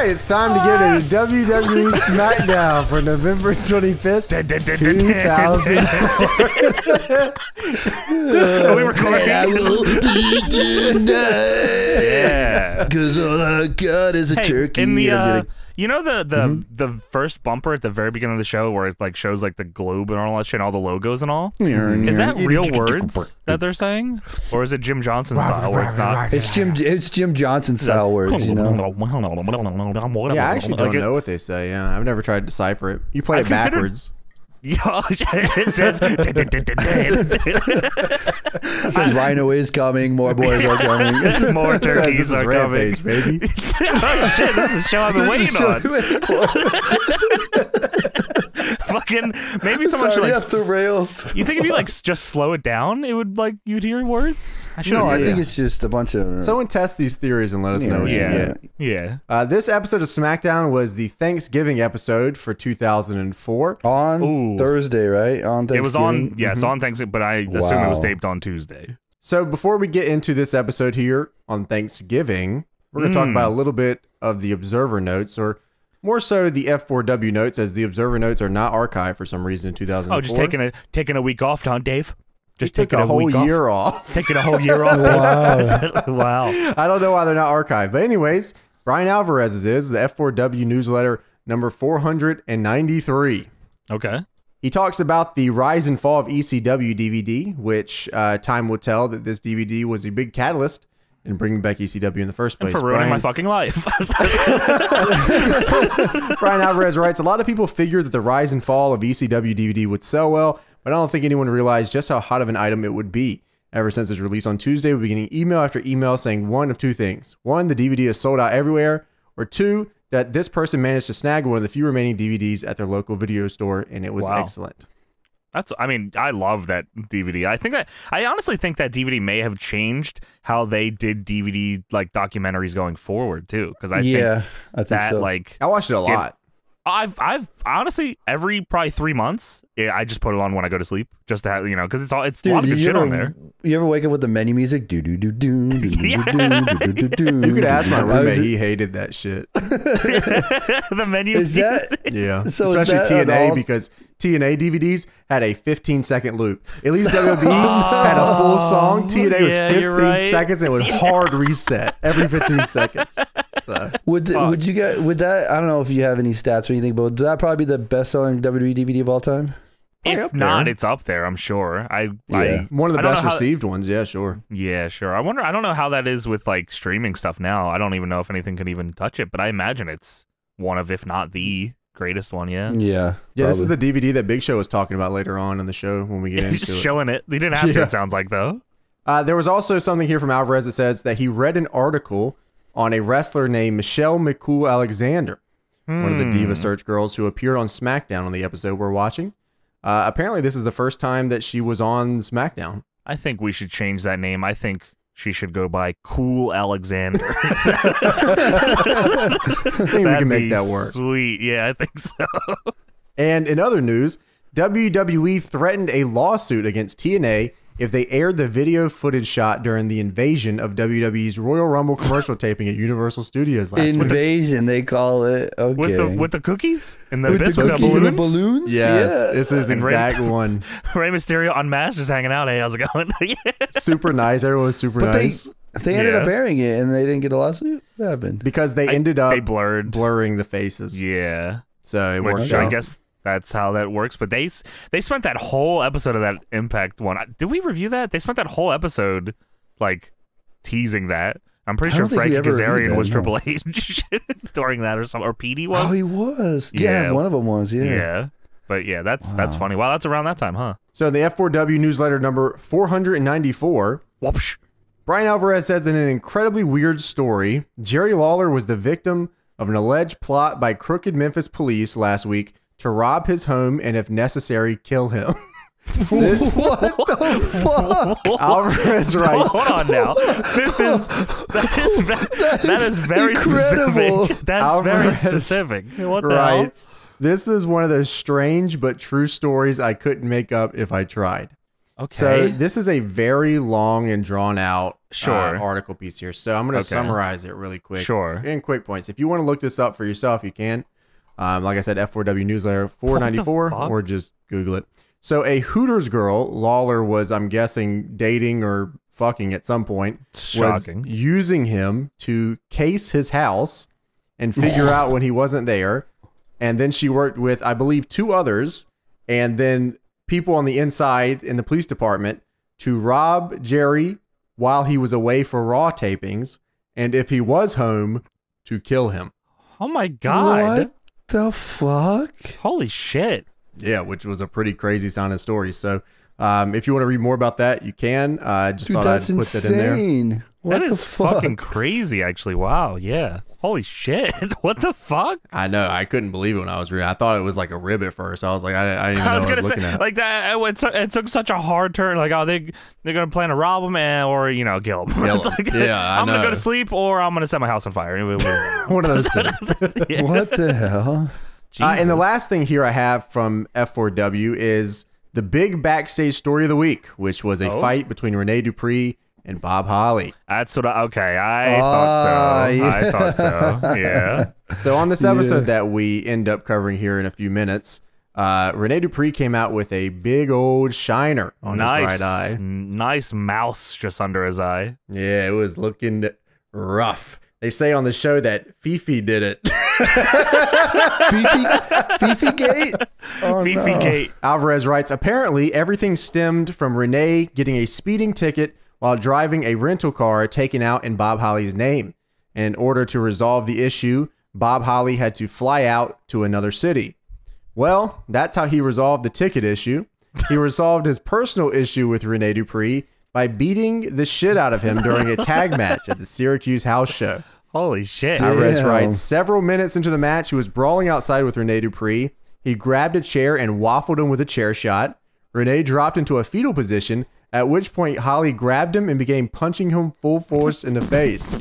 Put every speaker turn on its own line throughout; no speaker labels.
right, it's time to get into WWE SmackDown for November 25th, 2000.
Are we recording?
I will be tonight.
Yeah.
Cause all I got is a
Hey,
turkey.
in the
and I'm
uh,
gonna-
you know the the mm-hmm. the first bumper at the very beginning of the show where it like shows like the globe and all that shit, and all the logos and all. Mm-hmm. Is that real words that they're saying, or is it Jim Johnston style where it's not?
It's Jim. It's Jim Johnston style words, you know.
Yeah, I actually don't
Like it-
know what they say. Yeah, I've never tried to decipher it. You play
I've
it
considered-
backwards.
Yeah, it says.
It says Rhino is coming. More boys are coming.
More turkeys are coming.
Rampage, baby.
oh shit! This is a show I've been
This
waiting on. Fucking maybe someone should
Sorry,
like.
off the rails.
You think if you like just slow it down, it would like you'd hear words? I should.
No, I think it's just a bunch of.
Someone test these theories and let us know what you
Yeah.
get.
Yeah.
Uh, this episode of SmackDown was the Thanksgiving episode for 2004.
on
Ooh.
Thursday, right? On Thanksgiving.
It was on, yes, on Thanksgiving, but I assume it was taped on Tuesday.
So before we get into this episode here on Thanksgiving, we're going to talk
Mm.
about a little bit of the Observer notes, or more so the F4W notes, as the Observer notes are not archived for some reason in 2004.
Oh, just taking a taking a week off, Don Dave. Just
He
taking
a whole
week
year off.
off. Taking a whole year off.
Wow.
wow.
I don't know why they're not archived. But anyways, Bryan Alvarez's is the F4W newsletter number 493.
Okay.
He talks about the rise and fall of ECW DVD, which uh, time will tell that this DVD was a big catalyst in bringing back ECW in the first
And
place.
for ruining my fucking life.
Bryan Alvarez writes, a lot of people figured that the rise and fall of ECW DVD would sell well, but I don't think anyone realized just how hot of an item it would be. Ever since its release on Tuesday, we've been getting email after email saying one of two things. One, the DVD is sold out everywhere, or two, that this person managed to snag one of the few remaining DVDs at their local video store, and it was
Wow.
excellent.
That's. I mean, I love that DVD. I think that. I honestly think that DVD may have changed how they did DVD like documentaries going forward too. Because I
yeah,
think
I think
that
so.
like
I watched it a
Give-
lot.
I've I've honestly every probably three months yeah, I just put it on when I go to sleep just to have you know because it's all it's a lot of good shit
ever,
on there.
You ever wake up with the menu music? Do do do do do do
Yeah.
do do do do.
You could ask my
I was-
roommate; he hated that shit.
the menu
Is that
Yeah,
So is
especially
that an
TNA
all-
because TNA DVDs had a 15 second loop. At least WWE had a full song. Oh, TNA
yeah,
was
you're
15
right.
seconds and it was hard reset every 15 seconds. So
Would would you get would that? I don't know if you have any stats or anything, but would that probably be the best selling WWE DVD of all time?
If
up
not,
there.
it's up there. I'm sure. I
Yeah.
I
one of the
I
best
know how-
received ones. Yeah, sure.
Yeah, sure. I wonder. I don't know how that is with like streaming stuff now. I don't even know if anything can even touch it, but I imagine it's one of, if not the greatest one. Yeah.
Yeah.
Yeah, this is the DVD that Big Show was talking about later on in the show when we get
He's
into
just
it.
shilling it. He didn't have to.
Yeah.
It sounds like though.
Uh, there was also something here from Alvarez that says that he read an article on a wrestler named Michelle McCool Alexander, one of the
Hmm.
Diva Search girls who appeared on SmackDown on the episode we're watching. Uh, apparently, this is the first time that she was on SmackDown.
I think we should change that name. I think she should go by Cool Alexander.
I think we
That'd
can make
be
that work.
Sweet. Yeah, I think so.
And in other news, WWE threatened a lawsuit against TNA if they aired the video footage shot during the invasion of WWE's Royal Rumble commercial taping at Universal Studios last week.
invasion. They call it. Okay.
With the with the cookies and the
With the
biscuit
cookies and the
balloons.
balloons.
Yes,
Yeah.
this is
And Rey-
exact one.
Rey Mysterio unmasked, just hanging out. Hey, how's it going? Yeah.
Super nice. Everyone was super
But
nice
they they ended
Yeah.
up airing it and they didn't get a lawsuit. What happened?
because they ended up
they blurred.
blurring the faces.
Yeah.
So it
Which
worked
I
out.
guess that's how that works. But they they spent that whole episode of that Impact one. Did we review that? They spent that whole episode like teasing that. I'm pretty sure
don't think we
Frankie
ever
Kazarian was
no.
Triple H during that or something, or Petey was.
Oh, he was. Yeah.
Yeah.
one of them was. Yeah.
yeah. But yeah, that's that's funny. Wow, that's around that time, huh?
So in the F4W newsletter number 494,
Whoopsh.
Bryan Alvarez says in an incredibly weird story, Jerry Lawler was the victim of an alleged plot by crooked Memphis police last week to rob his home and, if necessary, kill him.
what the fuck?
Alvarez writes,
Hold on now. This is that is that is very
incredible.
specific. That's
Alvarez
very specific. What the hell?
writes, This is one of those strange but true stories I couldn't make up if I tried.
Okay.
So this is a very long and drawn out uh,
Sure.
article piece here. So I'm going to
Okay.
summarize it really quick.
Sure.
In quick points. If you want to look this up for yourself, you can. Um, like I said, F4W newsletter 494, or just Google it. So a Hooters girl, Lawler was, I'm guessing, dating or fucking at some point,
Shocking.
was using him to case his house and figure out when he wasn't there. And then she worked with, I believe, two others, and then people on the inside in the police department to rob Jerry while he was away for Raw tapings, and if he was home, to kill him.
Oh my god.
What the fuck?
Holy shit.
Yeah, which was a pretty crazy sounding story. So, um, if you want to read more about that, you can. Uh, I just
Dude,
thought
that's
I'd put that in there.
Insane. What
that
the
is
fuck?
fucking crazy actually. Wow. Yeah. Holy shit. what the fuck?
I know. I couldn't believe it when I was reading. I thought it was like a rib at first. I was like, I, I didn't even
I was
know what I
gonna
was
say
at.
like that. It, went so- it took such a hard turn. Like, oh, they they're gonna plan to rob him and or you know kill him.
Kill
It's
him.
like,
Yeah, I
I'm gonna go to sleep or I'm gonna set my house on fire.
One of those two.
Yeah.
What the hell?
Uh, and the last thing here I have from F4W is the big backstage story of the week, which was a
Oh.
fight between Rene Dupree and Bob Holly.
That's what. I, okay, I
Ah,
thought so.
yeah.
I thought so. Yeah.
So on this episode that we end up covering here in a few minutes, uh, Rene Dupree came out with a big old shiner on
nice.
his right eye.
Nice mouse just under his eye.
Yeah, it was looking rough. They say on the show that Fifi did it.
Fifi, Fifi Gate? Oh,
Beefy
no.
Kate.
Alvarez writes Apparently, everything stemmed from Rene getting a speeding ticket while driving a rental car taken out in Bob Holly's name. In order to resolve the issue, Bob Holly had to fly out to another city. Well, that's how he resolved the ticket issue. He resolved his personal issue with Rene Dupree by beating the shit out of him during a tag match at the Syracuse house show.
Holy shit.
Damn.
writes several minutes into the match, he was brawling outside with Rene Dupree. He grabbed a chair and waffled him with a chair shot. Rene dropped into a fetal position, at which point Holly grabbed him and began punching him full force in the face.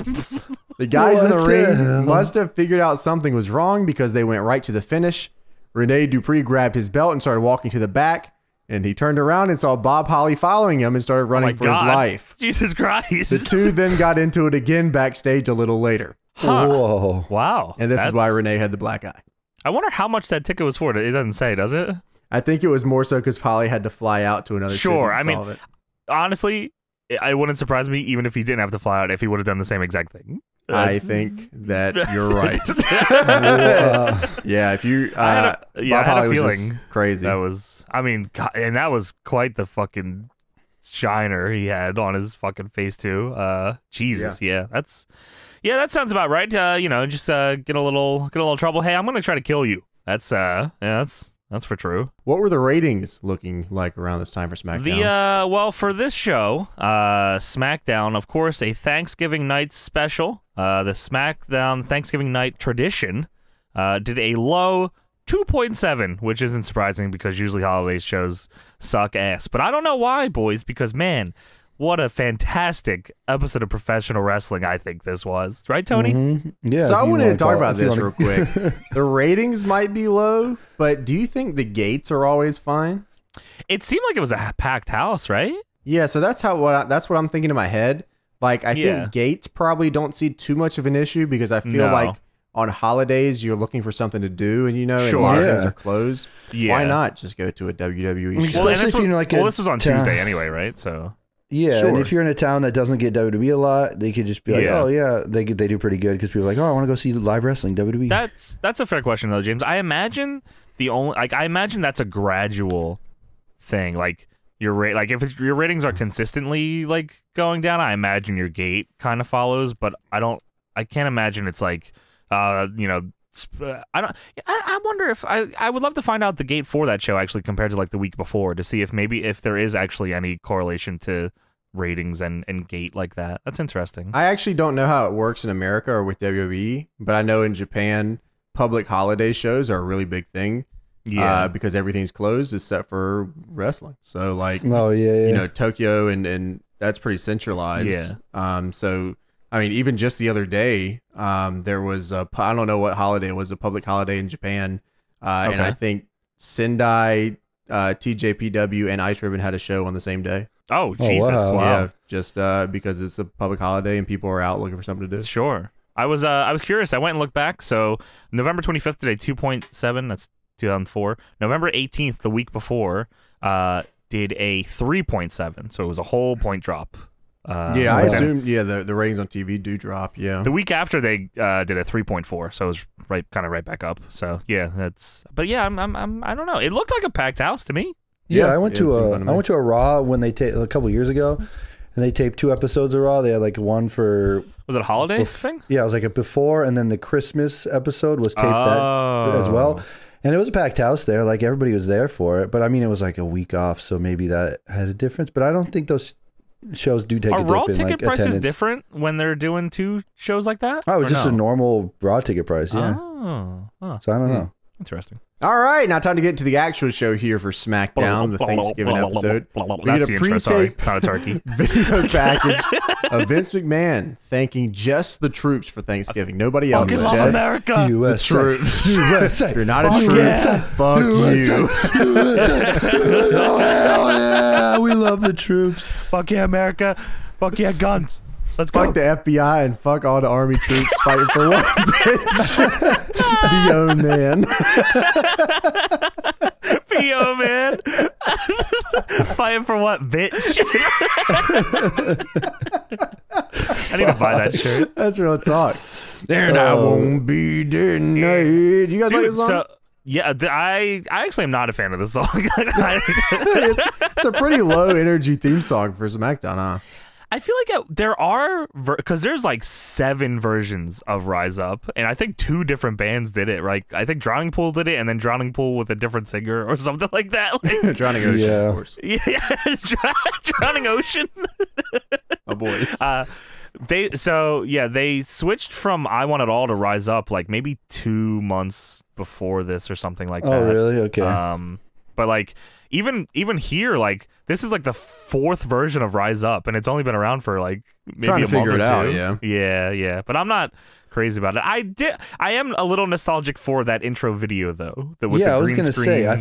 The guys in the
the
ring
hell?
must have figured out something was wrong because they went right to the finish. Rene Dupree grabbed his belt and started walking to the back, and he turned around and saw Bob Holly following him and started
Oh my
running for his life.
Jesus Christ.
The two then got into it again backstage a little later.
Huh.
Whoa.
Wow.
And this is why Rene had the black eye.
I wonder how much that ticket was for. It doesn't say, does it?
I think it was more so because Holly had to fly out to another
Sure,
city to
I mean,
it.
Honestly, it, it wouldn't surprise me even if he didn't have to fly out if he would have done the same exact thing.
I think that you're right.
Whoa.
yeah, if you, uh,
I had a- yeah, I had a
Holly was
feeling
crazy.
That was, I mean, God, and that was quite the fucking shiner he had on his fucking face too. Uh, Jesus, yeah, that's, yeah, that sounds about right. Uh, you know, just uh, get a little, get a little trouble. Hey, I'm gonna try to kill you. That's, uh, yeah, that's that's for true.
what were the ratings looking like around this time for SmackDown?
The uh, well, for this show, uh, SmackDown, of course, a Thanksgiving night special. Uh, the SmackDown Thanksgiving night tradition uh, did a low 2.7, which isn't surprising because usually holiday shows suck ass. But I don't know why, boys, because man, what a fantastic episode of professional wrestling I think this was. Right, Tony?
Mhm. Yeah.
so I wanted to talk about this
wanna-
real quick. the ratings might be low, but do you think the gates are always fine?
It seemed like it was a packed house, right?
Yeah, so that's how what I, that's what I'm thinking in my head. Like I
Yeah.
think gates probably don't see too much of an issue because I feel
No.
like on holidays you're looking for something to do and you know
Sure.
lot of
Yeah.
things are closed.
Yeah.
Why not just go to a WWE
Well,
show?
Well,
Especially
this
if you're
was,
like,
well,
a
this was on
town-
Tuesday anyway, right? So
Yeah,
Sure.
and if you're in a town that doesn't get WWE a lot, they could just be like,
Yeah.
"Oh yeah, they get- they do pretty good." Because people are like, "Oh, I want to go see live wrestling WWE."
That's that's a fair question though, James. I imagine the only like I imagine that's a gradual thing. Like your rate, like if it's, your ratings are consistently like going down, I imagine your gate kind of follows. But I don't, I can't imagine it's like, uh, you know. Sp- uh, I don't. I, I wonder if I. I would love to find out the gate for that show actually compared to like the week before to see if maybe if there is actually any correlation to ratings and and gate like that. That's interesting.
I actually don't know how it works in America or with WWE, but I know in Japan public holiday shows are a really big thing.
yeah.
uh, because everything's closed except for wrestling. So like
oh yeah, yeah.
you know Tokyo and and that's pretty centralized.
Yeah.
Um. So I mean, even just the other day, um, there was a pu- I don't know what holiday it was a public holiday in Japan, uh, and I think Sendai uh, TJPW and Ice Ribbon had a show on the same day.
Oh Jesus!
wow.
wow.
Yeah, just uh, because it's a public holiday and people are out looking for something to do.
Sure. I was uh, I was curious. I went and looked back. So November 25th today, 2.7. That's 2004. November 18th, the week before, uh, did a 3.7. So it was a whole point drop. Uh,
yeah, I
okay.
assume. Yeah, the, the ratings on TV do drop. Yeah.
The week after they uh, did a 3.4, so it was right, kind of right back up. So yeah, that's. But yeah, I'm, I'm, I'm, I don't know. It looked like a packed house to me.
Yeah,
Yeah,
I went
yeah,
to
it seemed
a
to
I went to a Raw when they ta- a couple years ago, and they taped two episodes of Raw. They had like one for
Was it a holiday
Bef-
thing?
yeah, it was like a before, and then the Christmas episode was taped
Oh.
that as well. And it was a packed house there, like everybody was there for it. But I mean, it was like a week off, so maybe that had a difference. But I don't think those shows do take
Are
a dip
Raw
in
ticket
like
prices
attendance.
different when they're doing two shows like that?
Oh, it was just
no?
a normal Raw ticket price, yeah.
Oh, oh,
So I don't
Hmm.
know.
interesting.
All right, now time to get to the actual show here for SmackDown, the Thanksgiving episode. We
That's
get a pre-tape
it's not a turkey.
video package of Vince McMahon thanking just the troops for Thanksgiving. Nobody else.
Fucking love America.
USA,
troops.
USA.
If you're not a troop,
yeah.
fuck you.
Oh, hell yeah. We love the troops.
Fuck yeah, America. Fuck yeah, guns. Let's go.
Fuck the FBI and fuck all the army troops fighting for one bitch. the own man.
P.O. man. Fighting for what, bitch? I need to buy that shirt.
That's real talk. And I
Oh.
won't be denied. You guys like
Dude,
this song?
so yeah, I I actually am not a fan of this song.
It's, it's a pretty low energy theme song for SmackDown, huh?
I feel like uh there are because there's like seven versions of Rise Up, and I think two different bands did it. Right? I think Drowning Pool did it, and then Drowning Pool with a different singer or something like that. Like,
Drowning Ocean,
Yeah.
of course.
yeah, Drowning Ocean.
Oh boy.
Uh, they so yeah they switched from I Want It All to Rise Up like maybe two months before this or something like
Oh,
that.
Oh really? Okay.
Um, but like even even here, like this is like the fourth version of Rise Up, and it's only been around for like maybe
Trying
a
to figure
month or
it out,
two.
yeah.
yeah, yeah. But I'm not crazy about it. I did. I am a little nostalgic for that intro video though. The, with
yeah,
the
I was
green
gonna
screen
say. I,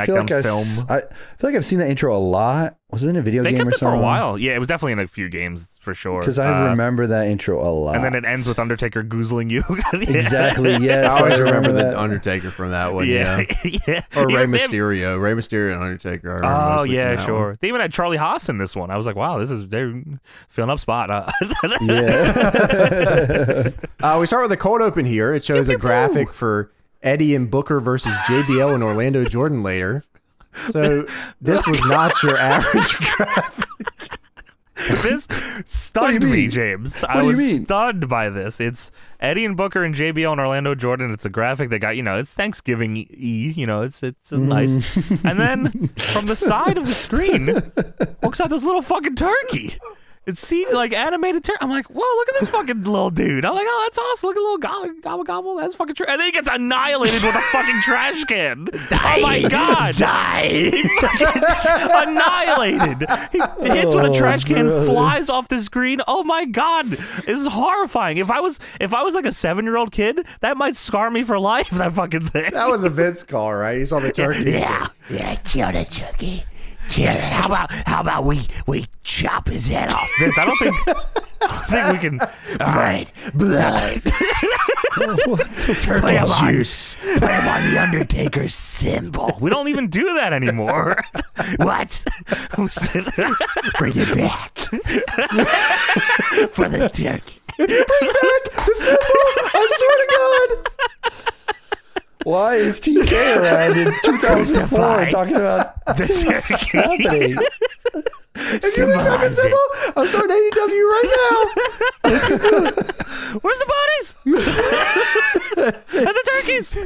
I feel like I,
film.
s- I feel like I've seen that intro a lot. Was it in a video
they
game
kept
or
it for a while. Yeah, it was definitely in a few games for sure.
Because I
Uh,
remember that intro a lot.
and then it ends with Undertaker goozling you. Yeah.
exactly. Yes,
I always
I
remember the. Undertaker from that one. Yeah.
Yeah, yeah.
Or Rey
Even have-
Mysterio. Rey Mysterio and Undertaker. I
Oh yeah, sure.
one.
They even had Charlie Haas in this one. I was like, wow, this is they're filling up spot. huh?
Yeah.
Uh, we start with the cold open here. It shows a graphic for Eddie and Booker versus JBL and Orlando Jordan later. So this was not your average graphic.
this stunned me. James. I
What you
was stunned by this. It's Eddie and Booker and JBL and Orlando Jordan. It's a graphic that got you know it's Thanksgiving e. You know it's it's
Mm-hmm.
nice. and then from the side of the screen walks out this little fucking turkey. It's see like animated turkey. I'm like, whoa, look at this fucking little dude. I'm like, oh, that's awesome. Look at a little gobble gobble gobble. That's fucking true. And then he gets annihilated with a fucking trash can. oh my god. Die. annihilated. He hits with a
Oh,
trash can,
brother.
flies off the screen. Oh my god, this is horrifying. If I was if I was like a seven year old kid, that might scar me for life. That fucking thing.
That was a Vince call, right? You saw the turkey.
Yeah, yeah, kill the turkey. Kill it. How about how about we we chop his head off?
Vince, I don't think I think we can.
Blood, blood. Turkey juice. Put him on the Undertaker's symbol.
We don't even do that anymore.
What? Bring it back for the turkey. Bring it back!
I swear to God.
Why is TK around in 2004
Crucified.
talking about
The
what's
turkey.
happening?
Symbolize it.
I'm starting AEW right now.
Where's the bodies? and the turkeys.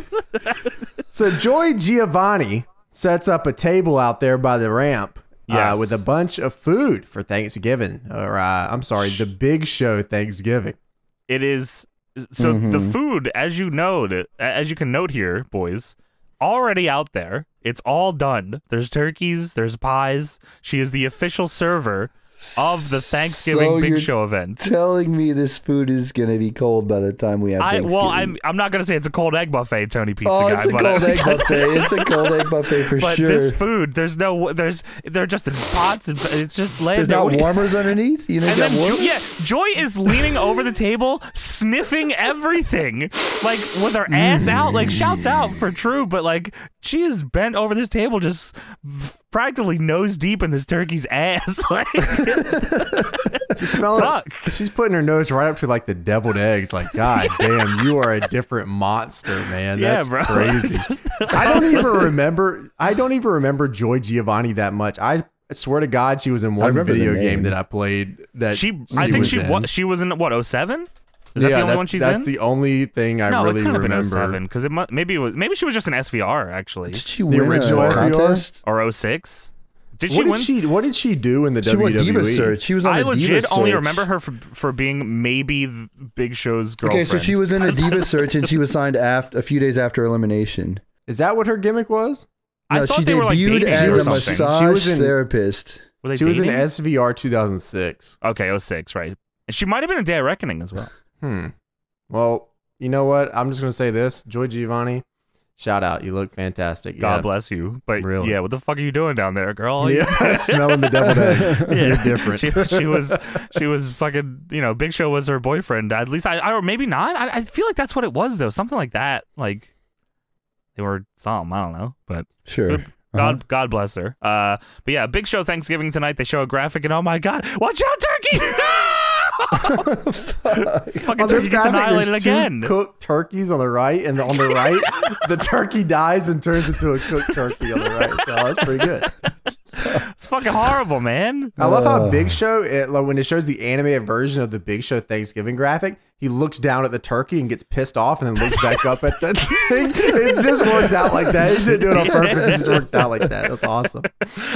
So Joy Giovanni sets up a table out there by the ramp uh,
Yes.
with a bunch of food for Thanksgiving. Or uh, I'm sorry, the Big Show Thanksgiving.
It is so the
Mhm.
food, as you know, as you can note here, boys, already out there. It's all done. There's turkeys. There's pies. She is the official server of the Thanksgiving
So
Big Show event.
Telling me this food is gonna be cold by the time we have
I well, I'm I'm not gonna say it's a cold egg buffet, Tony Pizza
Oh,
guy,
it's a
but
cold
uh,
egg buffet. It's a cold egg buffet for
But
sure.
this food, there's no, there's, they're just in pots, and it's just laying
There's
there.
not warmers underneath. You know,
And then, Jo- yeah, Joy is leaning over the table, sniffing everything, like with her ass out. Like, shouts out for true, but like she is bent over this table, just practically nose deep in this turkey's ass. Like,
She's smelling.
Fuck.
She's putting her nose right up to like the deviled eggs. Like, God damn, you are a different monster, man.
Yeah,
That's
bro.
crazy. I don't even remember. I don't even remember Joy Giovanni that much. I swear to God, she was in one video game that I played. That
she, I think
was
she,
in.
wa- she was in what 07? Is that
yeah,
the only
that-
one she's
that's
in?
the only thing I
no,
really
it couldn't
remember.
have been 07 because it mu- maybe it was maybe she was just an SVR actually
Did she win the
original
a
SVR?
contest?
or 06. Did she
What did she? What did she do in the
She won
WWE?
Diva Search. She was on
I
a Diva
legit only remember her for, for being maybe Big Show's girlfriend.
Okay, so she was in a Diva Search and she was signed after a few days after elimination.
Is that what her gimmick was?
I thought
she
they were like
debuted
dating
as
or
a
something.
massage
She was in-
therapist.
Were they
She was in? SVR 2006.
Okay, 06, right. And she might have been in Day of Reckoning as well.
Hmm. Well, you know what? I'm just gonna say this: Joy Giovanni, shout out. You look fantastic.
God
yeah.
bless you. But
Really.
yeah, what the fuck are you doing down there, girl?
Yeah, smelling the deviled eggs. You're different.
She, she was, she was fucking. You know, Big Show was her boyfriend. At least I, I or maybe not. I, I feel like that's what it was though. Something like that. Like they were some. I don't know. But
Sure.
Good.
Uh-huh.
God, God bless her. Uh, but yeah, Big Show Thanksgiving tonight. They show a graphic, and oh my God, watch out, turkey! Fucking
On
turkey gets annihilated again.
Cooked turkeys on the right, and on the right, the turkey dies and turns into a cooked turkey on the right. So that's pretty good.
It's fucking horrible, man.
I love how. Big Show, it, like, when it shows the animated version of the Big Show Thanksgiving graphic, he looks down at the turkey and gets pissed off, and then looks back up at the thing. It just worked out like that. He didn't do it on purpose. It just worked out like that. That's awesome.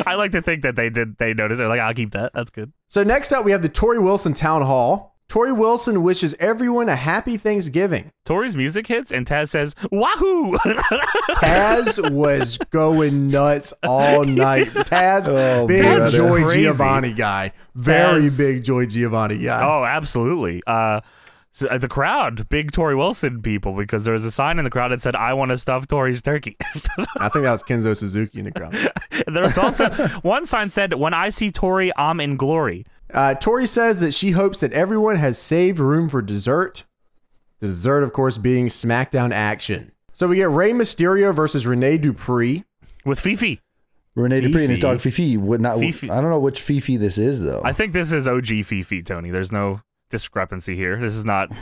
I like to think that they did. They noticed. They're like, I'll keep that. That's good.
So next up, we have the Torrie Wilson Town Hall. Torrie Wilson wishes everyone a happy Thanksgiving.
Torrie's music hits, and Taz says, "Wahoo!"
Taz was going nuts all night. Taz,
Oh,
big
brother.
Joy
Crazy.
Giovanni guy. Very
Taz-
big Joy Giovanni guy.
oh, absolutely. Uh, so, uh, the crowd, big Torrie Wilson people, because there was a sign in the crowd that said, "I want to stuff Torrie's turkey."
I think that was Kenzo Suzuki in the crowd.
there was also one sign said, "When I see Torrie, I'm in glory."
Uh, Torrie says that she hopes that everyone has saved room for dessert. The dessert, of course, being SmackDown action. So we get Rey Mysterio versus Rene Dupree.
With Fifi.
Rene Dupree and his dog Fifi would not.
Fifi.
I don't know which Fifi this is though.
I think this is OG Fifi, Tony. There's no discrepancy here. This is not. this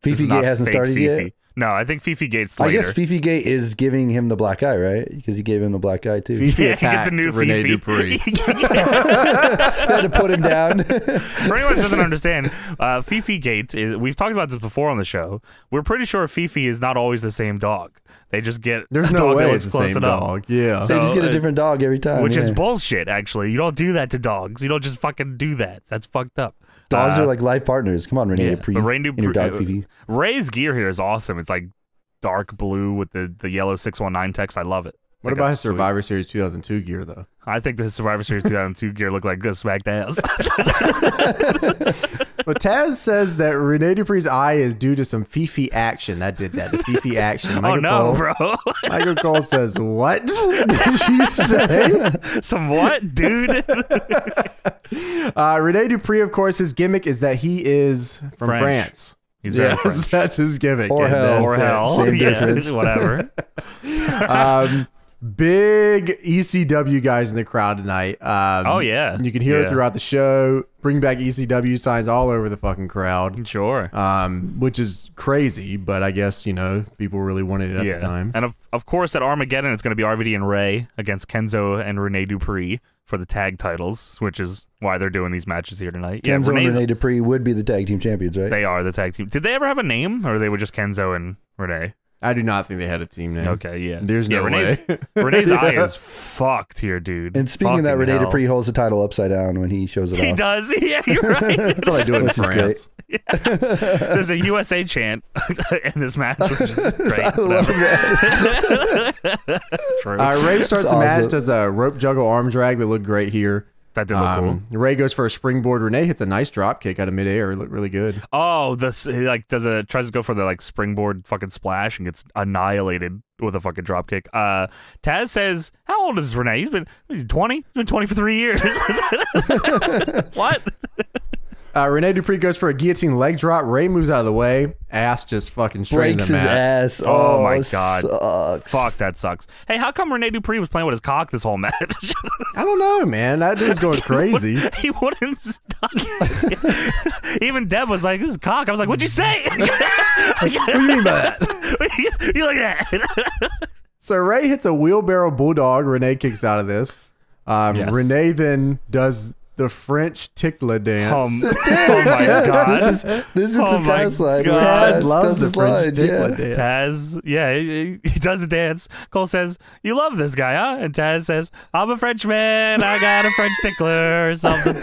Fifi
is not
Gate hasn't
fake
started
Fifi.
yet.
No, I think Fifi Gate's
I guess Fifi Gate is giving him the black eye, right? Because he gave him the black eye too.
Fifi
Yeah, he gets a new
Rene
Fifi.
Dupree.
had to put him down.
For anyone that doesn't understand, uh, Fifi Gate is. We've talked about this before on the show. We're pretty sure Fifi is not always the same dog. They just get
There's
a
no
dog
way
looks
it's the same
enough.
dog. Yeah.
so you just get a
uh,
different dog every time,
Which is bullshit, actually. You don't do that to dogs. You don't just fucking do that. That's fucked up.
Dogs
Uh,
are like life partners. Come on, Rene
yeah,
Dupree
but Rene
and your
Dupree-
dog Fifi.
Rey's gear here is awesome. It's like dark blue with the, the yellow 619 text. I love it.
What
Think
about his
that's sweet.
Survivor Series 2002 gear, though?
I think the Survivor Series 2002 gear looked like good smacked ass.
But Taz says that Rene Dupree's eye is due to some Fifi action. That did that. The Fifi action.
oh
Michael
no,
Cole,
bro.
Michael Cole says, What did you say?
Some what, dude?
Uh, Rene Dupree, of course, his gimmick is that he is from
French.
France.
He's very
yes,
French.
that's his gimmick.
Or
and
hell.
that's
Or
it.
hell. Yeah, whatever.
um, big ECW guys in the crowd tonight. Um,
Oh, yeah.
you can hear it throughout the show. Bring back ECW signs all over the fucking crowd,
Sure.
um, which is crazy. But I guess you know people really wanted it at
yeah.
the time.
And of, of course, at Armageddon, it's going to be RVD and Rey against Kenzo and Rene Dupree for the tag titles, which is why they're doing these matches here tonight. Yeah,
Kenzo and Rene Dupree would be the tag team champions, right?
they are the tag team. Did they ever have a name, or they were just Kenzo and Rene?
I do not think they had a team name.
Okay, yeah.
There's
yeah,
no
Rene's,
way.
Rene's eye
Yeah.
is fucked here, dude.
and speaking of that,
Fucking
Rene
hell.
Dupree holds the title upside down when he shows it
He
off.
does. Yeah, you're right.
That's all I do in
Which is
France.
There's a USA chant in this match, which is great.
I love that.
True.
Uh, Rey starts
That's
the match, does a rope juggle arm drag that looked great here.
That did look
Um, Rey goes for a springboard. Rene hits a nice drop kick out of midair. It looked really good.
Oh, this he like does a tries to go for the like springboard fucking splash and gets annihilated with a fucking drop kick. Uh, Taz says, "How old is Rene? He's been twenty. He's been twenty for three years. what?
Uh, Rene Dupree goes for a guillotine leg drop. Rey moves out of the way. Ass just fucking straight
Breaks his ass.
Oh,
Oh,
my God.
Sucks.
Fuck, that sucks. Hey, how come Rene Dupree was playing with his cock this whole match?
I don't know, man. That dude's going crazy.
he wouldn't stop. Even Deb was like, "This is cock." I was like, "What'd you say?"
what do you mean by that?
you like that?
So Rey hits a wheelbarrow bulldog. Rene kicks out of this. Um,
Yes.
Rene then does the French tickler dance.
Um, oh my
Yes,
god.
This is this is
Oh
the Taz line.
Taz
Taz
loves the French
line,
tickler
yeah.
dance.
Taz, yeah, he, he does the dance. Cole says, "You love this guy, huh?" And Taz says, "I'm a Frenchman. I got a French tickler or something."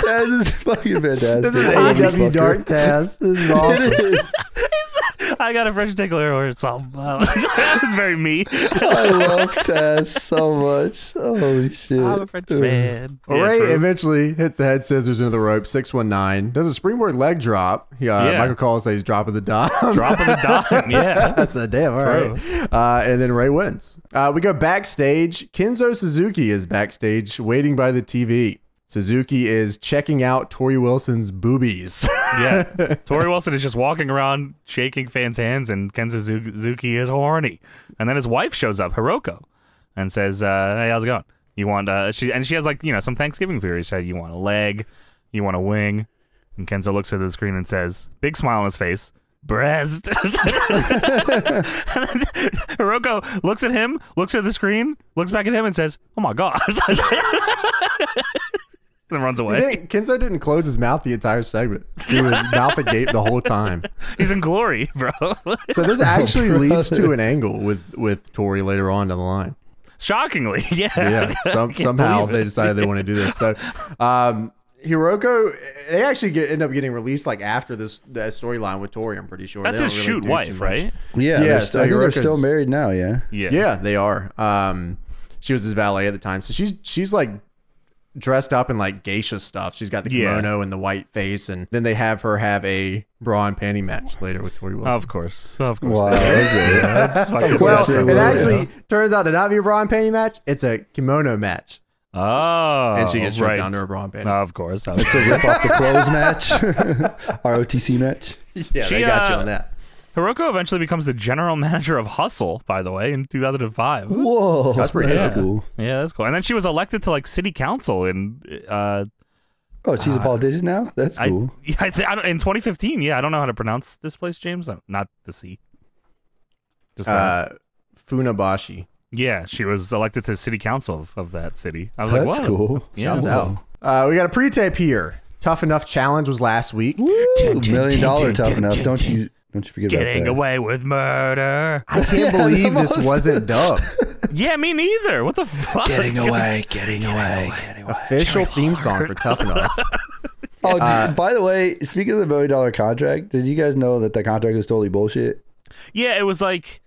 Taz is fucking fantastic.
This is
I
AEW. Dark Taz. This is awesome.
It is.
I got a French tickler or something. It's very me.
I love Taz so much. Holy shit.
I'm a Frenchman.
Well,
Yeah,
Rey
true.
eventually hits the head scissors into the rope. Six one nine does a springboard leg drop. He, uh,
Yeah.
Michael Cole says he's dropping the dime.
dropping the dime. Yeah.
That's a damn all right. Uh, and then Rey wins. Uh, we go backstage. Kenzo Suzuki is backstage waiting by the TV. Suzuki is checking out Torrie Wilson's boobies.
Yeah. Torrie Wilson is just walking around shaking fans' hands, and Ken Suzuki is horny. And then his wife shows up, Hiroko, and says, uh, "Hey, how's it going? You want?" Uh, she and she has like you know some Thanksgiving food. She said, "You want a leg? You want a wing?" And Kenzo looks at the screen and says, big smile on his face, breast. Hiroko looks at him, looks at the screen, looks back at him, and says, "Oh my god." then runs away.
didn't- Kenzo didn't close his mouth the entire segment. He was mouth agape the whole time.
He's in glory, bro.
So this actually leads to an angle with with Torrie later on down the line.
Shockingly, yeah.
yeah, some, somehow they decided they want to do this. So, um, Hiroko, they actually get end up getting released like after this that storyline with Torrie. I'm pretty sure
That's his
don't really
shoot wife, right?
Yeah,
Yeah,
they're
so
I think they're still married now. Yeah.
Yeah.
Yeah, they are. Um, she was his valet at the time, so she's she's like dressed up in like geisha stuff. She's got the
Yeah.
kimono and the white face, and then they have her have a bra and panty match later with Torrie Wilson.
Of course, of course.
Wow. Okay.
That's fucking
Of
well,
course it
it
will,
actually turns out to not be a bra and panty match. It's a kimono match,
Oh,
and she gets stripped
right.
down to her bra and panties.
Of course.
It's a rip off the clothes match. ROTC match.
yeah,
she,
they got you
uh,
on that.
Hiroko eventually becomes the general manager of Hustle, by the way, in 2005.
Whoa.
That's pretty
That's
good.
cool.
Yeah, that's cool. And then she was elected to like city council in uh
Oh, she's a politician now? That's cool.
yeah, I, th- I don't, in 2015. Yeah, I don't know how to pronounce this place, James. Uh, Not the C. Just.
Uh, Funabashi.
yeah, she was elected to city council of, of that city. I was like,
That's
what?
cool.
Yeah,
Shouts
wow.
out. Uh, we got a pre-tape here. Tough Enough Challenge was last week.
Woo, million dollar tough enough. Don't you don't you forget
Getting
about that.
away with murder.
I can't believe this wasn't dubbed.
yeah, me neither. What the fuck?
Getting away, getting away.
Official theme song for Tough Enough.
Oh,
Uh,
by the way, speaking of the million dollar contract, did you guys know that that contract was totally bullshit?
Yeah, it was like,